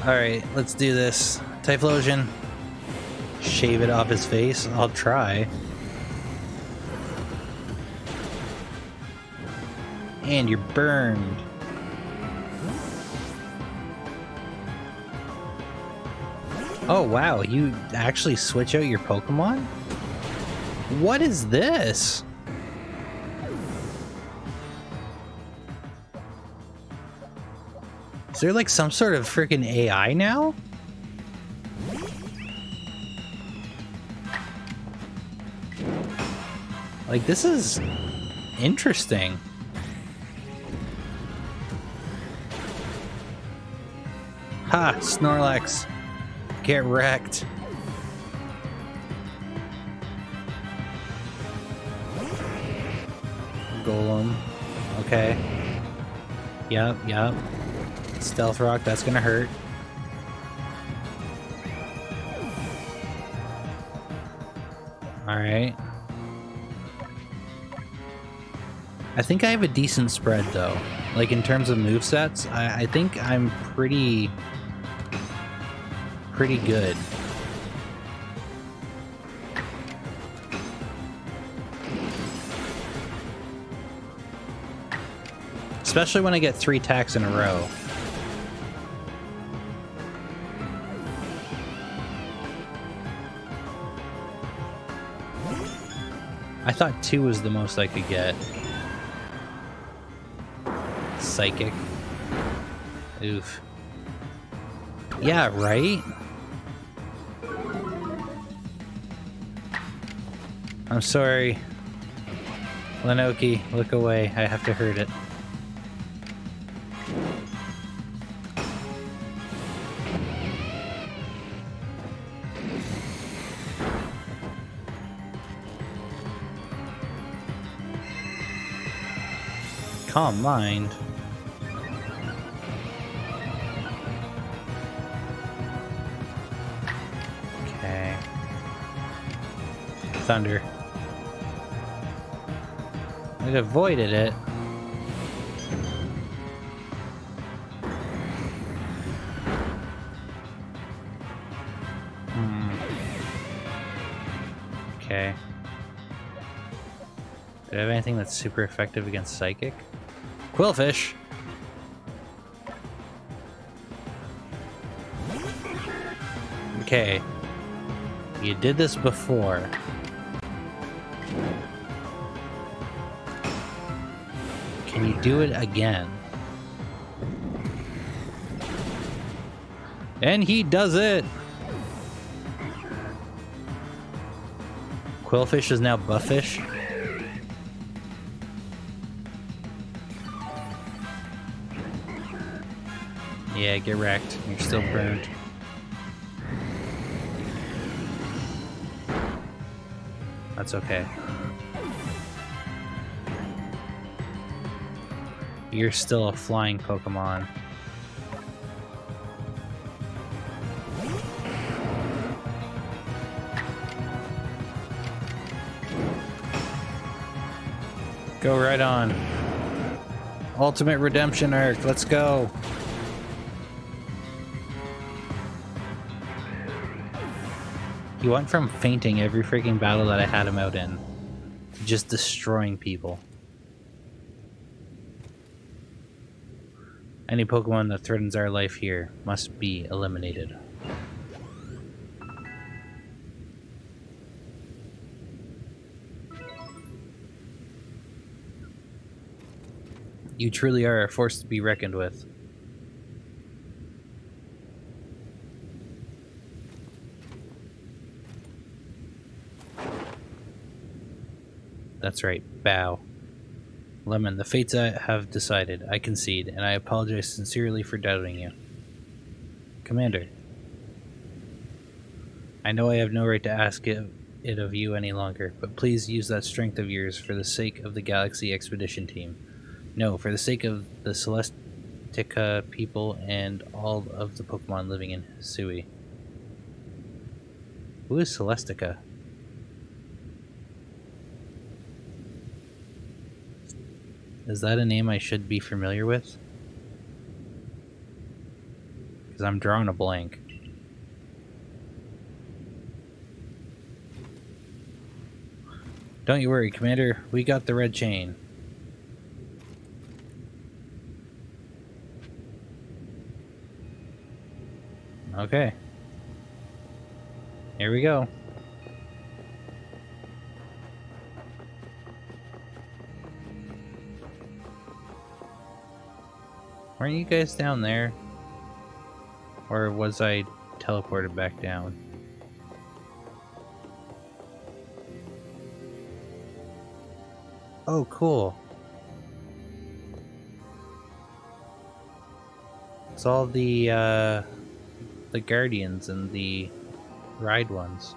Alright, let's do this. Typhlosion. Shave it off his face. I'll try. And you're burned. Oh wow, you actually switch out your Pokemon? What is this? Is there like some sort of freaking AI now? Like this is interesting. Ha, Snorlax. Get wrecked. Okay. Yep, yep. Stealth Rock, that's gonna hurt. Alright. I think I have a decent spread though. Like in terms of movesets, I, I think I'm pretty pretty good. Especially when I get three attacks in a row. I thought two was the most I could get. Psychic. Oof. Yeah, right? I'm sorry. Lenoki, look away. I have to hurt it. Calm mind. Okay. Thunder. It avoided it. Hmm. Okay. Do I have anything that's super effective against Psychic? Qwilfish! Okay. You did this before. Can you do it again? And he does it! Qwilfish is now Buffish. Get wrecked. You're still burned. That's okay. You're still a flying Pokemon. Go right on. Ultimate Redemption arc, let's go. He went from fainting every freaking battle that I had him out in to just destroying people. Any Pokemon that threatens our life here must be eliminated. You truly are a force to be reckoned with. That's right, bow. Lemon, the fates I have decided. I concede, and I apologize sincerely for doubting you. Commander, I know I have no right to ask it, it of you any longer, but please use that strength of yours for the sake of the Galaxy Expedition Team. No, for the sake of the Celestica people and all of the Pokemon living in Hisui. Who is Celestica? Is that a name I should be familiar with? Because I'm drawing a blank. Don't you worry, Commander. We got the red chain. Okay. Here we go. Weren't you guys down there? Or was I teleported back down? Oh, cool. It's all the, uh, the Guardians and the ride ones.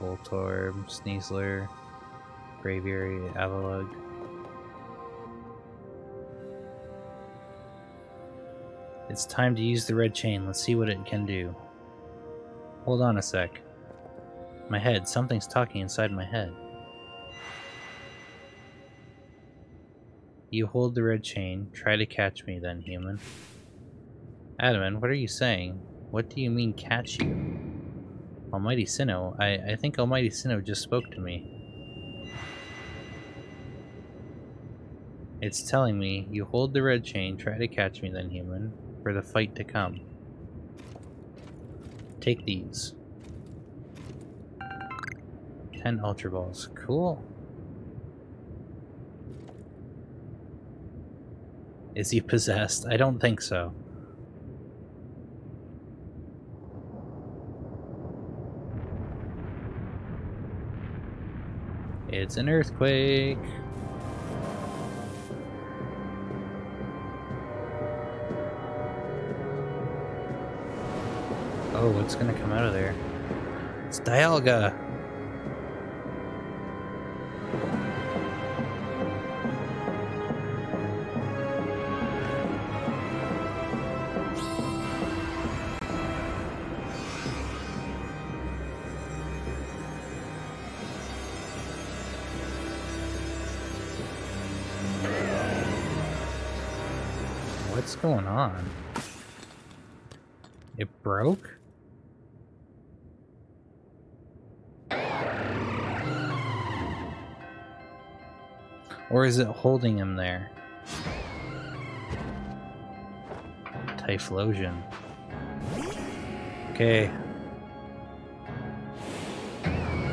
Voltorb, Sneasler, Braviary, Avalugg. It's time to use the red chain. Let's see what it can do. Hold on a sec. My head. Something's talking inside my head. You hold the red chain. Try to catch me then, human. Adaman, what are you saying? What do you mean catch you? Almighty Sinnoh, I, I think Almighty Sinnoh just spoke to me. It's telling me, you hold the red chain, try to catch me then, human, for the fight to come. Take these. 10 Ultra Balls. Cool. Is he possessed? I don't think so. It's an earthquake. Oh, what's gonna come out of there? It's Dialga! What's going on? It broke? Or is it holding him there? Typhlosion. Okay.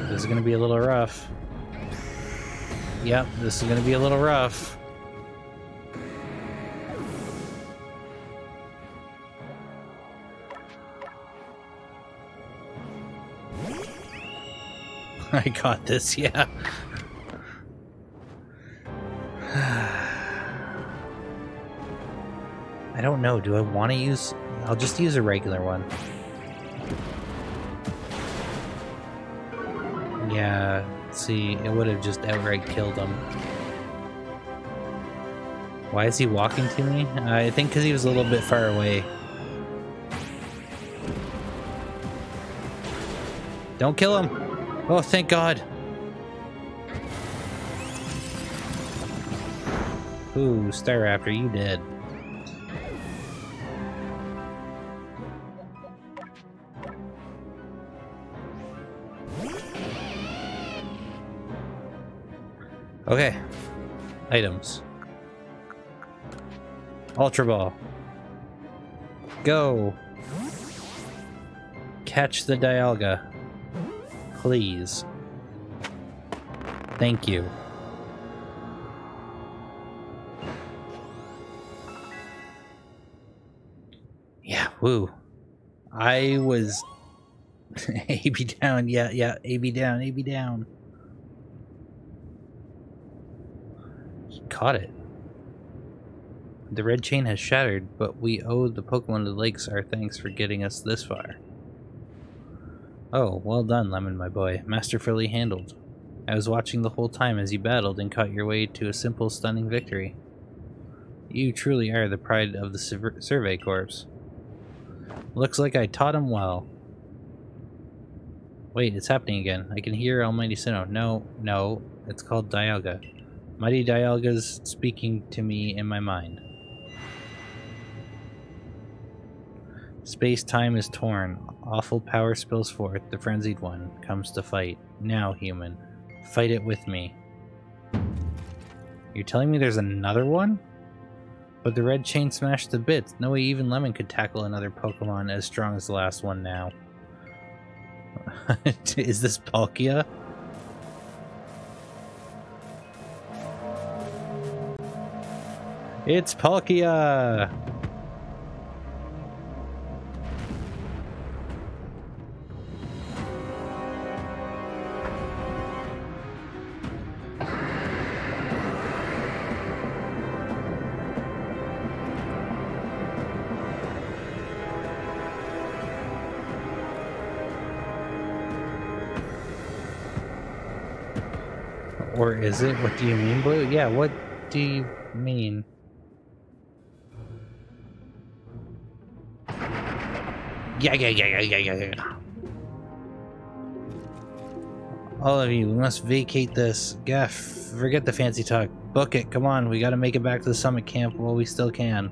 This is gonna be a little rough. Yep, this is gonna be a little rough. I got this, yeah. I don't know. Do I want to use... I'll just use a regular one. Yeah, see, it would have just outright killed him. Why is he walking to me? I think because he was a little bit far away. Don't kill him! Oh, thank God! Ooh, Staraptor, you dead. Okay. Items. Ultra Ball. Go. Catch the Dialga. Please. Thank you. Yeah, woo. I was AB down, yeah, yeah, AB down, AB down. Caught it. The red chain has shattered, but we owe the Pokemon of the Lakes our thanks for getting us this far. Oh, well done, Lemon, my boy. Masterfully handled. I was watching the whole time as you battled and caught your way to a simple, stunning victory. You truly are the pride of the Survey Corps. Looks like I taught him well. Wait, it's happening again. I can hear Almighty Sinnoh. No, no, it's called Dialga. Mighty Dialga's speaking to me in my mind. Space-time is torn. Awful power spills forth. The frenzied one comes to fight. Now, human. Fight it with me. You're telling me there's another one? But the red chain smashed to bits. No way even Lemon could tackle another Pokemon as strong as the last one now. Is this Palkia? It's Palkia! Or is it? What do you mean, Blue? Yeah, what do you mean? Yeah, yeah, yeah, yeah, yeah, yeah. All of you, we must vacate this. Gaff, forget the fancy talk. Book it, come on, we gotta make it back to the summit camp while we still can.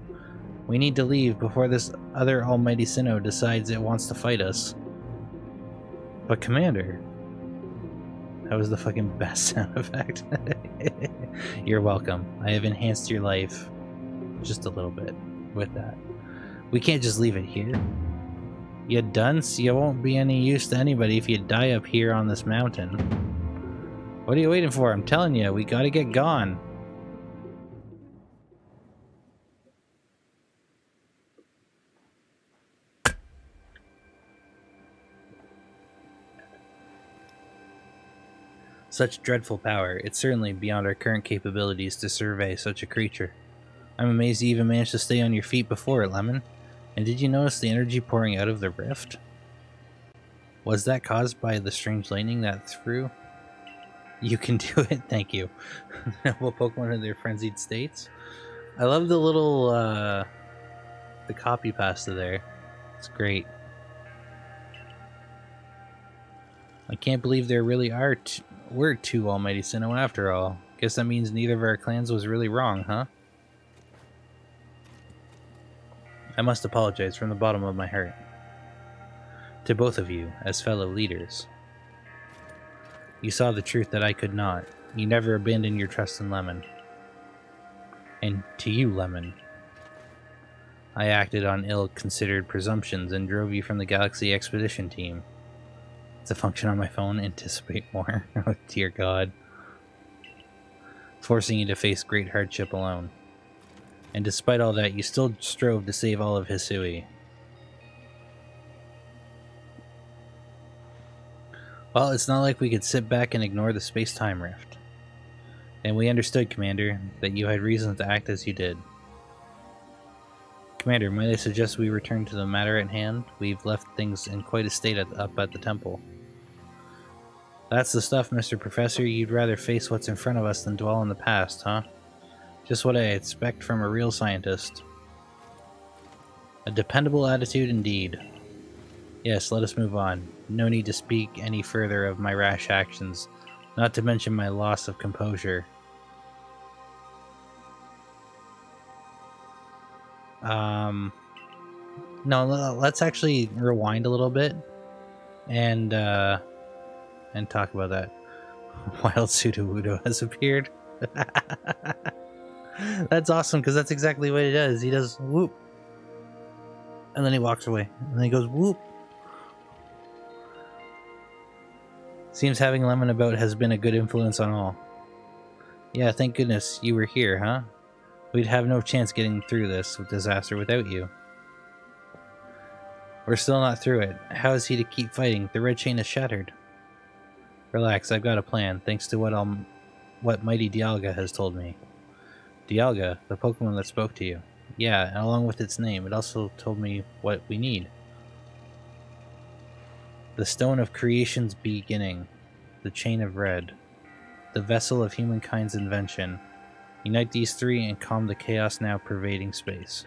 We need to leave before this other almighty Sinnoh decides it wants to fight us. But Commander, that was the fucking best sound effect. You're welcome. I have enhanced your life just a little bit with that. We can't just leave it here. You dunce, you won't be any use to anybody if you die up here on this mountain. What are you waiting for? I'm telling you, we gotta get gone. Such dreadful power, it's certainly beyond our current capabilities to survey such a creature. I'm amazed you even managed to stay on your feet before it, Lemon. And did you notice the energy pouring out of the rift? Was that caused by the strange lightning that threw? You can do it, thank you. Noble Pokemon in their frenzied states. I love the little, uh, the copy pasta there. It's great. I can't believe there really are we're two Almighty Sinnoh after all. Guess that means neither of our clans was really wrong, huh? I must apologize from the bottom of my heart. To both of you, as fellow leaders. You saw the truth that I could not. You never abandoned your trust in Lemon. And to you, Lemon, I acted on ill-considered presumptions and drove you from the Galaxy Expedition team. It's a function on my phone. Anticipate more. oh, dear God. Forcing you to face great hardship alone. And despite all that, you still strove to save all of Hisui. Well, it's not like we could sit back and ignore the space-time rift. And we understood, Commander, that you had reasons to act as you did. Commander, might I suggest we return to the matter at hand? We've left things in quite a state at, up at the temple. That's the stuff, Mr. Professor. You'd rather face what's in front of us than dwell on the past, huh? Just what I expect from a real scientist. A dependable attitude indeed. Yes, let us move on. No need to speak any further of my rash actions, not to mention my loss of composure. Um, no, let's actually rewind a little bit and uh, and talk about that. Wild Sudowoodo has appeared. that's awesome because that's exactly what he does. He does whoop, and then he walks away, and then he goes whoop. Seems having Lemon about has been a good influence on all. Yeah, thank goodness you were here, huh? We'd have no chance getting through this disaster without you. We're still not through it. How is he to keep fighting? The red chain is shattered. Relax, I've got a plan, thanks to what um, what Mighty Dialga has told me. Dialga, the Pokemon that spoke to you. Yeah, and along with its name, it also told me what we need. The Stone of Creation's Beginning, the Chain of Red, the Vessel of Humankind's Invention. Unite these three and calm the chaos now pervading space.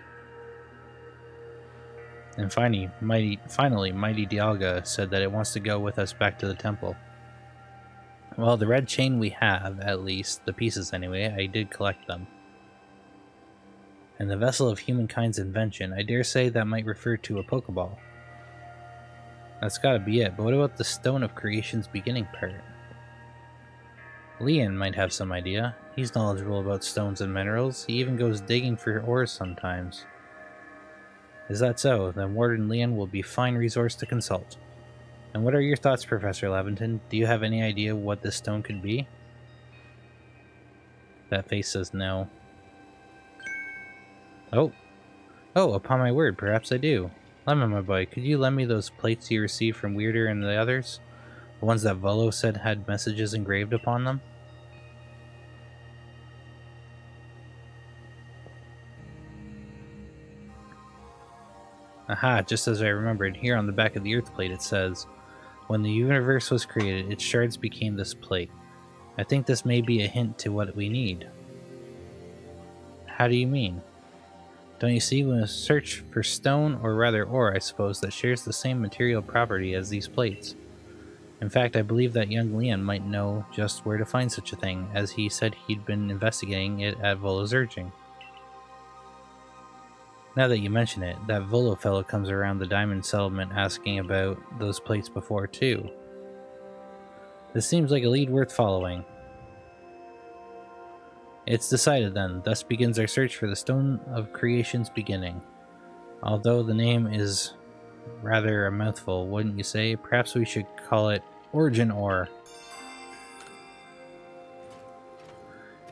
And finally, Mighty, finally, Mighty Dialga said that it wants to go with us back to the temple. Well, the red chain we have, at least, the pieces anyway, I did collect them. And the vessel of humankind's invention, I dare say that might refer to a Pokeball. That's gotta be it, but what about the Stone of Creation's beginning part? Lian might have some idea. He's knowledgeable about stones and minerals. He even goes digging for ores sometimes. Is that so? Then Warden Lian will be fine resource to consult. And what are your thoughts, Professor Laventon? Do you have any idea what this stone could be? That face says no. Oh. Oh, upon my word, perhaps I do. Lemon, my boy, could you lend me those plates you received from Weirder and the others? The ones that Volo said had messages engraved upon them? Aha, just as I remembered, here on the back of the Earth plate it says, When the universe was created, its shards became this plate. I think this may be a hint to what we need. How do you mean? Don't you see, we search for stone, or rather ore, I suppose, that shares the same material property as these plates. In fact, I believe that young Lian might know just where to find such a thing, as he said he'd been investigating it at Volo's urging. Now that you mention it, that Volo fellow comes around the diamond settlement asking about those plates before, too. This seems like a lead worth following. It's decided then, thus begins our search for the Stone of Creation's beginning. Although the name is rather a mouthful, wouldn't you say? Perhaps we should call it Origin Ore.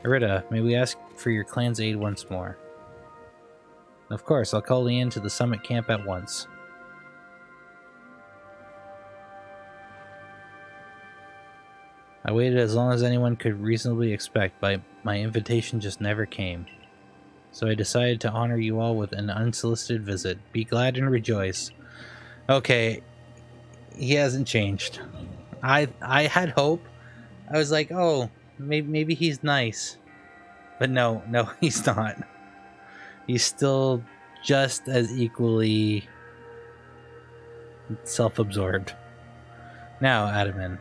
Irida, may we ask for your clan's aid once more? Of course, I'll call Lian to the summit camp at once. I waited as long as anyone could reasonably expect, but my invitation just never came. So I decided to honor you all with an unsolicited visit. Be glad and rejoice. Okay, he hasn't changed. I I had hope. I was like, oh, maybe maybe he's nice, but no, no, he's not he's still just as equally self-absorbed. Now, Adaman.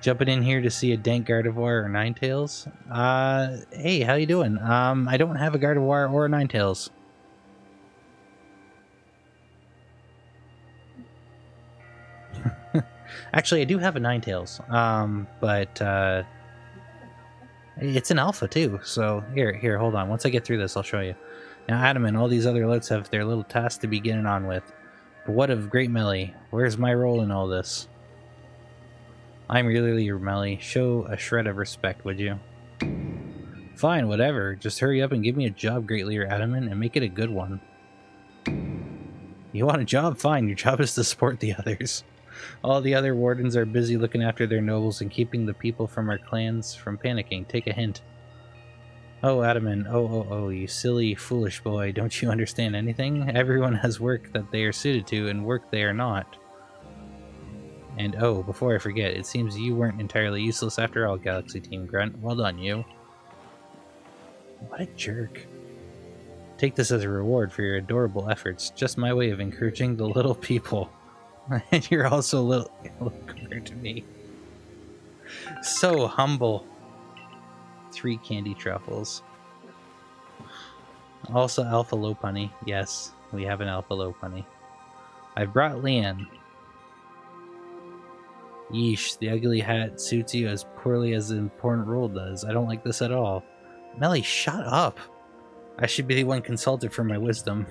Jumping in here to see a dank Gardevoir or Ninetales. Uh, hey, how you doing? Um, I don't have a Gardevoir or a Ninetales. Actually, I do have a Ninetales. Um, but, uh, it's an alpha too, so here, here, hold on. Once I get through this, I'll show you. Now, Adaman all these other lots have their little tasks to be getting on with. But what of Great Melli? Where's my role in all this? I'm really Melli. Show a shred of respect, would you? Fine, whatever. Just hurry up and give me a job, Great Leader Adaman, and make it a good one. You want a job? Fine. Your job is to support the others. All the other wardens are busy looking after their nobles and keeping the people from our clans from panicking. Take a hint. Oh, Adaman, oh, oh, oh, you silly, foolish boy, don't you understand anything? Everyone has work that they are suited to and work they are not. And oh, before I forget, it seems you weren't entirely useless after all, Galaxy Team Grunt. Well done, you. What a jerk. Take this as a reward for your adorable efforts. Just my way of encouraging the little people. and you're also a little, compared to me. So humble. Three candy truffles. Also alpha Lopunny. Yes, we have an alpha Lopunny. I've brought Lian. Yeesh, the ugly hat suits you as poorly as the important role does. I don't like this at all. Melli, shut up! I should be the one consulted for my wisdom.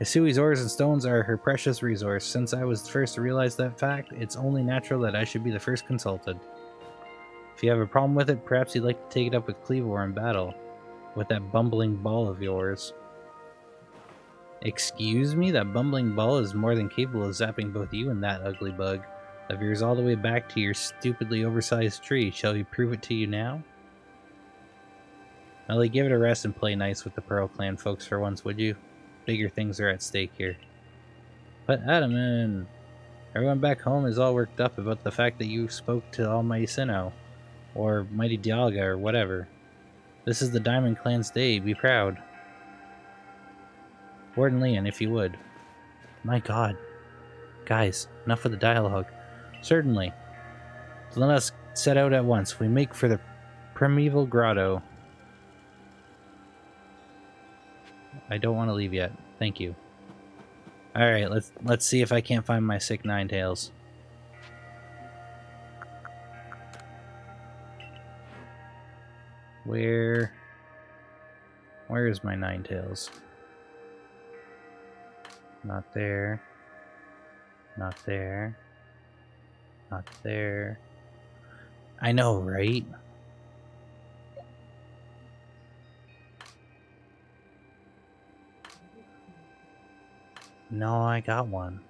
Hisui's ores and stones are her precious resource. Since I was the first to realize that fact, it's only natural that I should be the first consulted. If you have a problem with it, perhaps you'd like to take it up with Kleavor in battle, with that bumbling ball of yours. Excuse me? That bumbling ball is more than capable of zapping both you and that ugly bug. That veers all the way back to your stupidly oversized tree. Shall we prove it to you now? Melli, give it a rest and play nice with the Pearl Clan folks for once, would you? Bigger things are at stake here. But Adaman everyone back home is all worked up about the fact that you spoke to Almighty Sinnoh, or Mighty Dialga, or whatever. This is the Diamond Clan's day. Be proud. Warden Lian, if you would. My god. Guys, enough of the dialogue. Certainly. Let us set out at once. We make for the primeval grotto. I don't want to leave yet. Thank you. Alright, let's let's see if I can't find my sick nine tails. Where where is my nine tails? Not there. Not there. Not there. I know, right? No, I got one.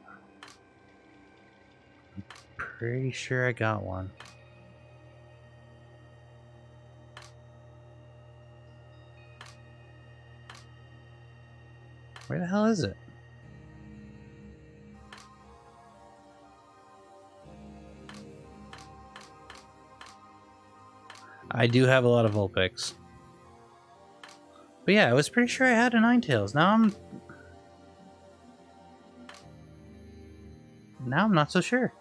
I'm pretty sure I got one. Where the hell is it? I do have a lot of Vulpix. But yeah, I was pretty sure I had a Ninetales. Now I'm... Now I'm not so sure.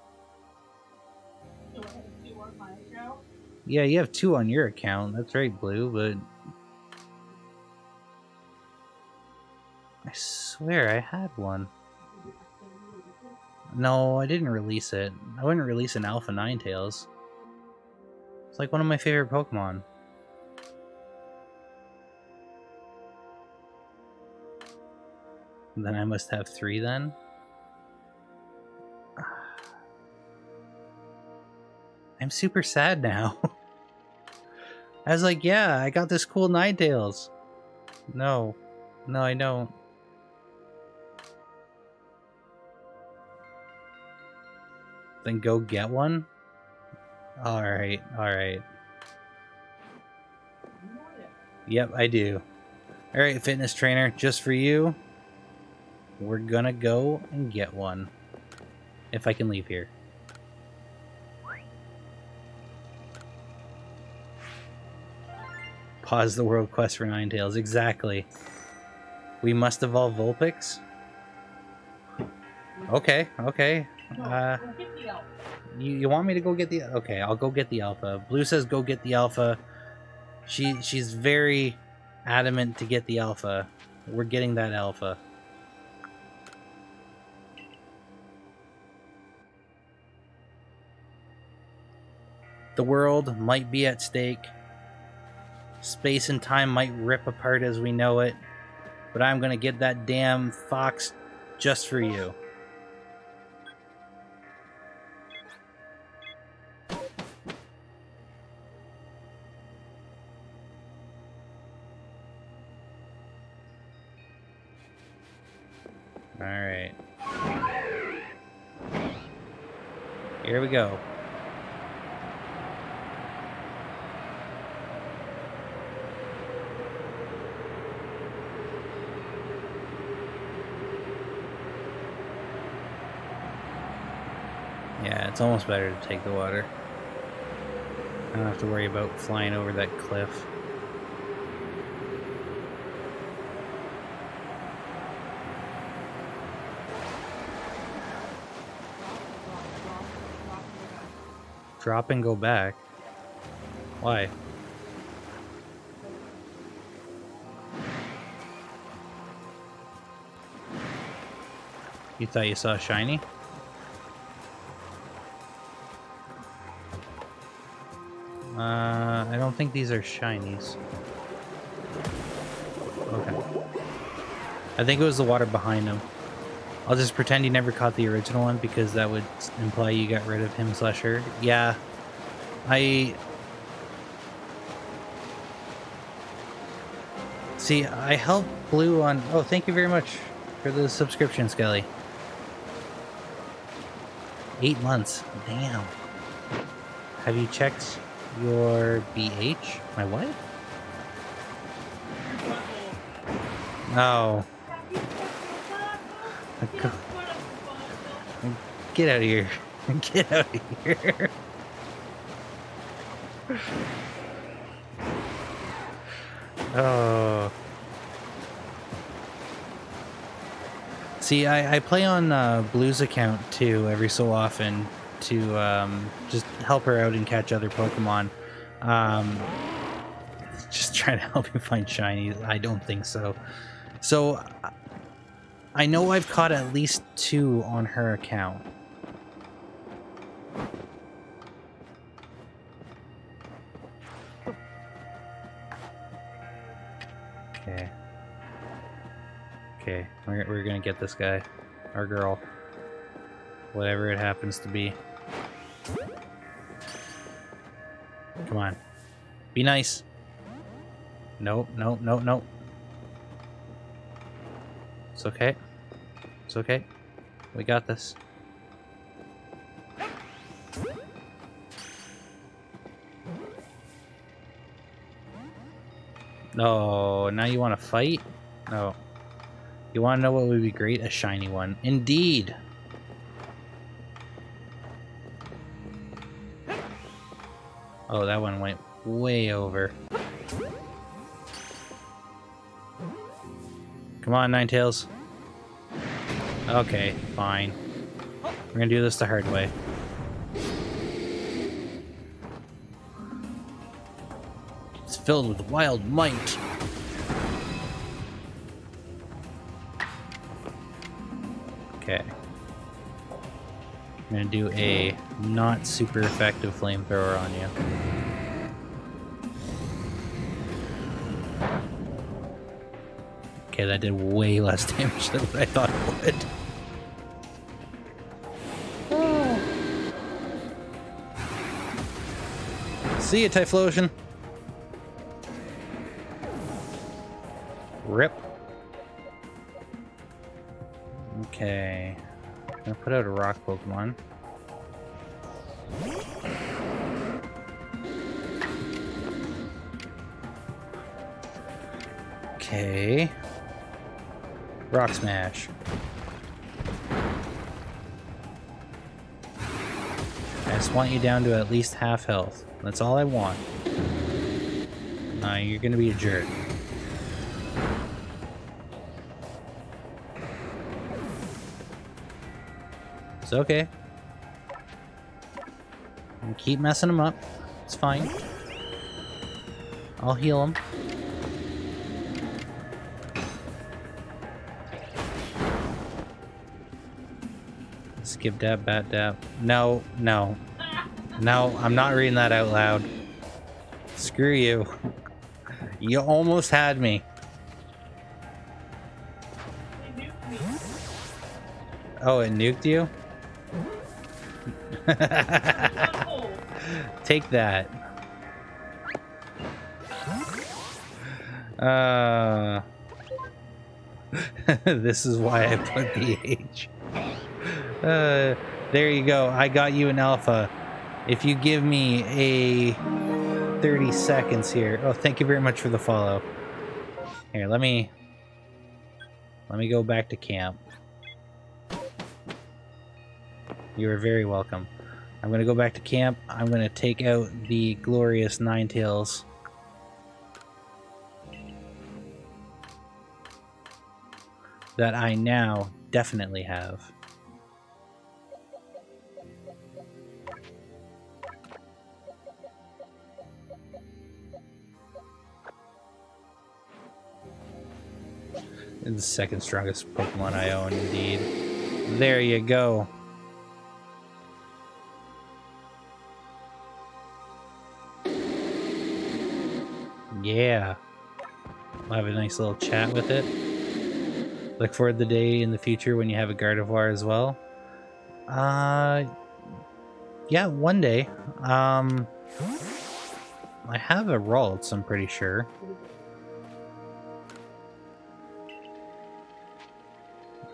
Yeah, you have two on your account. That's right, Blue, but... I swear I had one. No, I didn't release it. I wouldn't release an Alpha Ninetales. It's like one of my favorite Pokemon. Then I must have three then? I'm super sad now. I was like, yeah, I got this cool Ninetales. No. No, I don't. Then go get one? Alright, alright. Yep, I do. Alright, fitness trainer, just for you, we're gonna go and get one. If I can leave here. Pause the world quest for Ninetales. Exactly. We must evolve Vulpix? Okay, okay. Uh, you, you want me to go get the okay i'll go get the alpha. Blue says go get the alpha. She she's very adamant to get the alpha. We're getting that alpha. The world might be at stake. Space and time might rip apart as we know it. But i'm gonna get that damn fox just for you go. Yeah, it's almost better to take the water. I don't have to worry about flying over that cliff. Drop and go back. Why? You thought you saw a shiny? Uh, I don't think these are shinies. Okay. I think it was the water behind him. I'll just pretend you never caught the original one because that would imply you got rid of him slash her. Yeah. I... See, I helped Blue on... Oh, thank you very much. for the subscription, Skelly. Eight months. Damn. Have you checked your BH? My what? No. Go. Get out of here. Get out of here. oh. See, I, I play on uh, Blue's account too every so often to um, just help her out and catch other Pokemon. Um, just trying to help you find shinies. I don't think so. So I know I've caught at least two on her account. Okay. Okay, we're, we're gonna get this guy. Our girl. Whatever it happens to be. Come on. Be nice. Nope, nope, nope, nope. It's okay. It's okay. We got this. No, now you want to fight? No. You want to know what would be great? A shiny one. Indeed! Oh, that one went way over. Come on, Ninetales. Okay, fine. We're gonna do this the hard way. It's filled with wild might. Okay. I'm gonna do a not super effective flamethrower on you. Okay, that did way less damage than what I thought it would. See you, Typhlosion. Rip. Okay. I'm gonna put out a rock Pokemon. Okay. Rock Smash. I just want you down to at least half health. That's all I want. Uh, you're gonna be a jerk. It's okay. Keep messing him up. It's fine. I'll heal him. Skip dab, bat dab. No, no. No, I'm not reading that out loud. Screw you. You almost had me. Oh, it nuked you? Take that. Uh, this is why I put the H. Uh, there you go. I got you an alpha. If you give me a 30 seconds here. Oh, thank you very much for the follow. Here, let me let me go back to camp. You are very welcome. I'm gonna go back to camp. I'm gonna take out the glorious Ninetales. That I now definitely have. The second strongest Pokemon I own, indeed. There you go. Yeah. I'll have a nice little chat with it. Look forward to the day in the future when you have a Gardevoir as well. Uh, yeah, one day. Um, I have a Ralts, I'm pretty sure.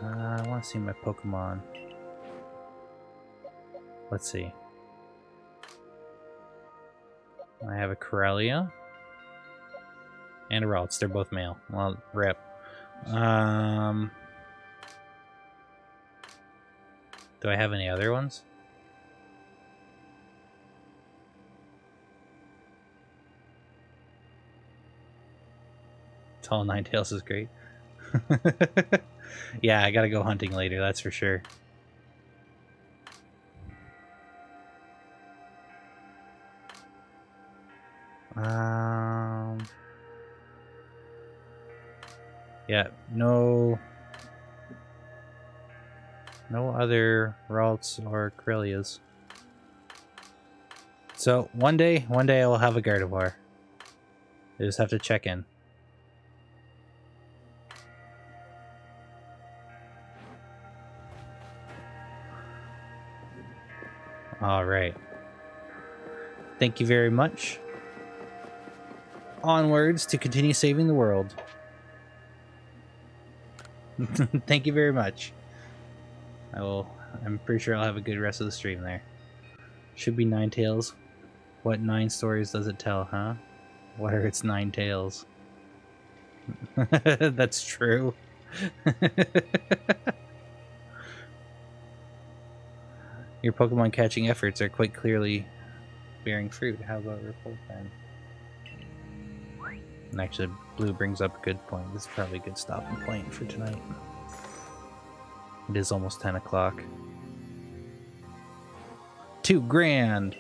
Uh, I want to see my Pokemon. Let's see. I have a Kirlia and a Ralts. They're both male. Well, rip. Um, do I have any other ones? Tall Ninetales is great. yeah, I gotta go hunting later, that's for sure. Um. Yeah, no. No other Ralts or Kirlias. So one day, one day I will have a Gardevoir. I just have to check in. All right. Thank you very much. Onwards to continue saving the world. Thank you very much. I will. I'm pretty sure I'll have a good rest of the stream there. Should be nine tails. What nine stories does it tell, huh? What are its nine tails? That's true. Your Pokemon catching efforts are quite clearly bearing fruit. How about then? And actually, Blue brings up a good point. This is probably a good stopping point for tonight. It is almost 10 o'clock. Two grand!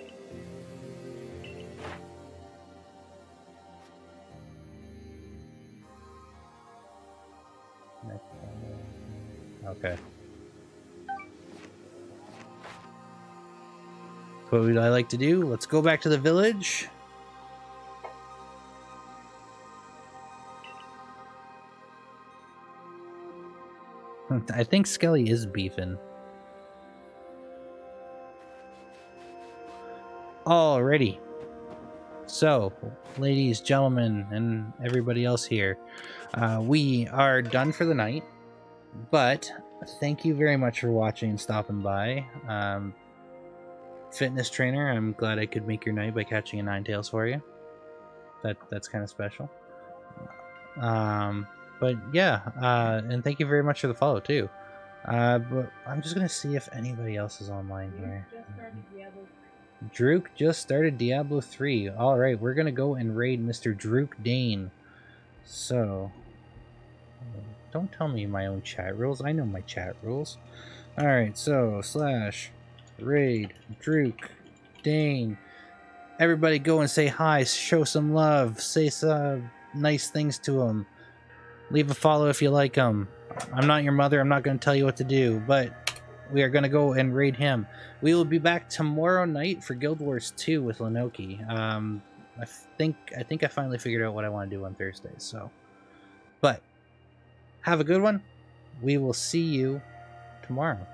Okay. What would I like to do? Let's go back to the village. I think Skelly is beefing. Alrighty. So, ladies, gentlemen, and everybody else here, uh, we are done for the night. But thank you very much for watching and stopping by. Um, fitness trainer, I'm glad I could make your night by catching a nine tails for you. That that's kind of special. Um, but yeah, uh, and thank you very much for the follow too. Uh, but I'm just gonna see if anybody else is online here. Druk just started Diablo 3. Alright, we're gonna go and raid Mr. Druk Dane. So, don't tell me my own chat rules. I know my chat rules. Alright, so, slash, raid, Druk, Dane. Everybody go and say hi, show some love, say some nice things to him. Leave a follow if you like him. I'm not your mother, I'm not going to tell you what to do, but we are going to go and raid him. We will be back tomorrow night for Guild Wars 2 with Lenoki. Um, I think I think I finally figured out what I want to do on Thursday. So, but have a good one. We will see you tomorrow.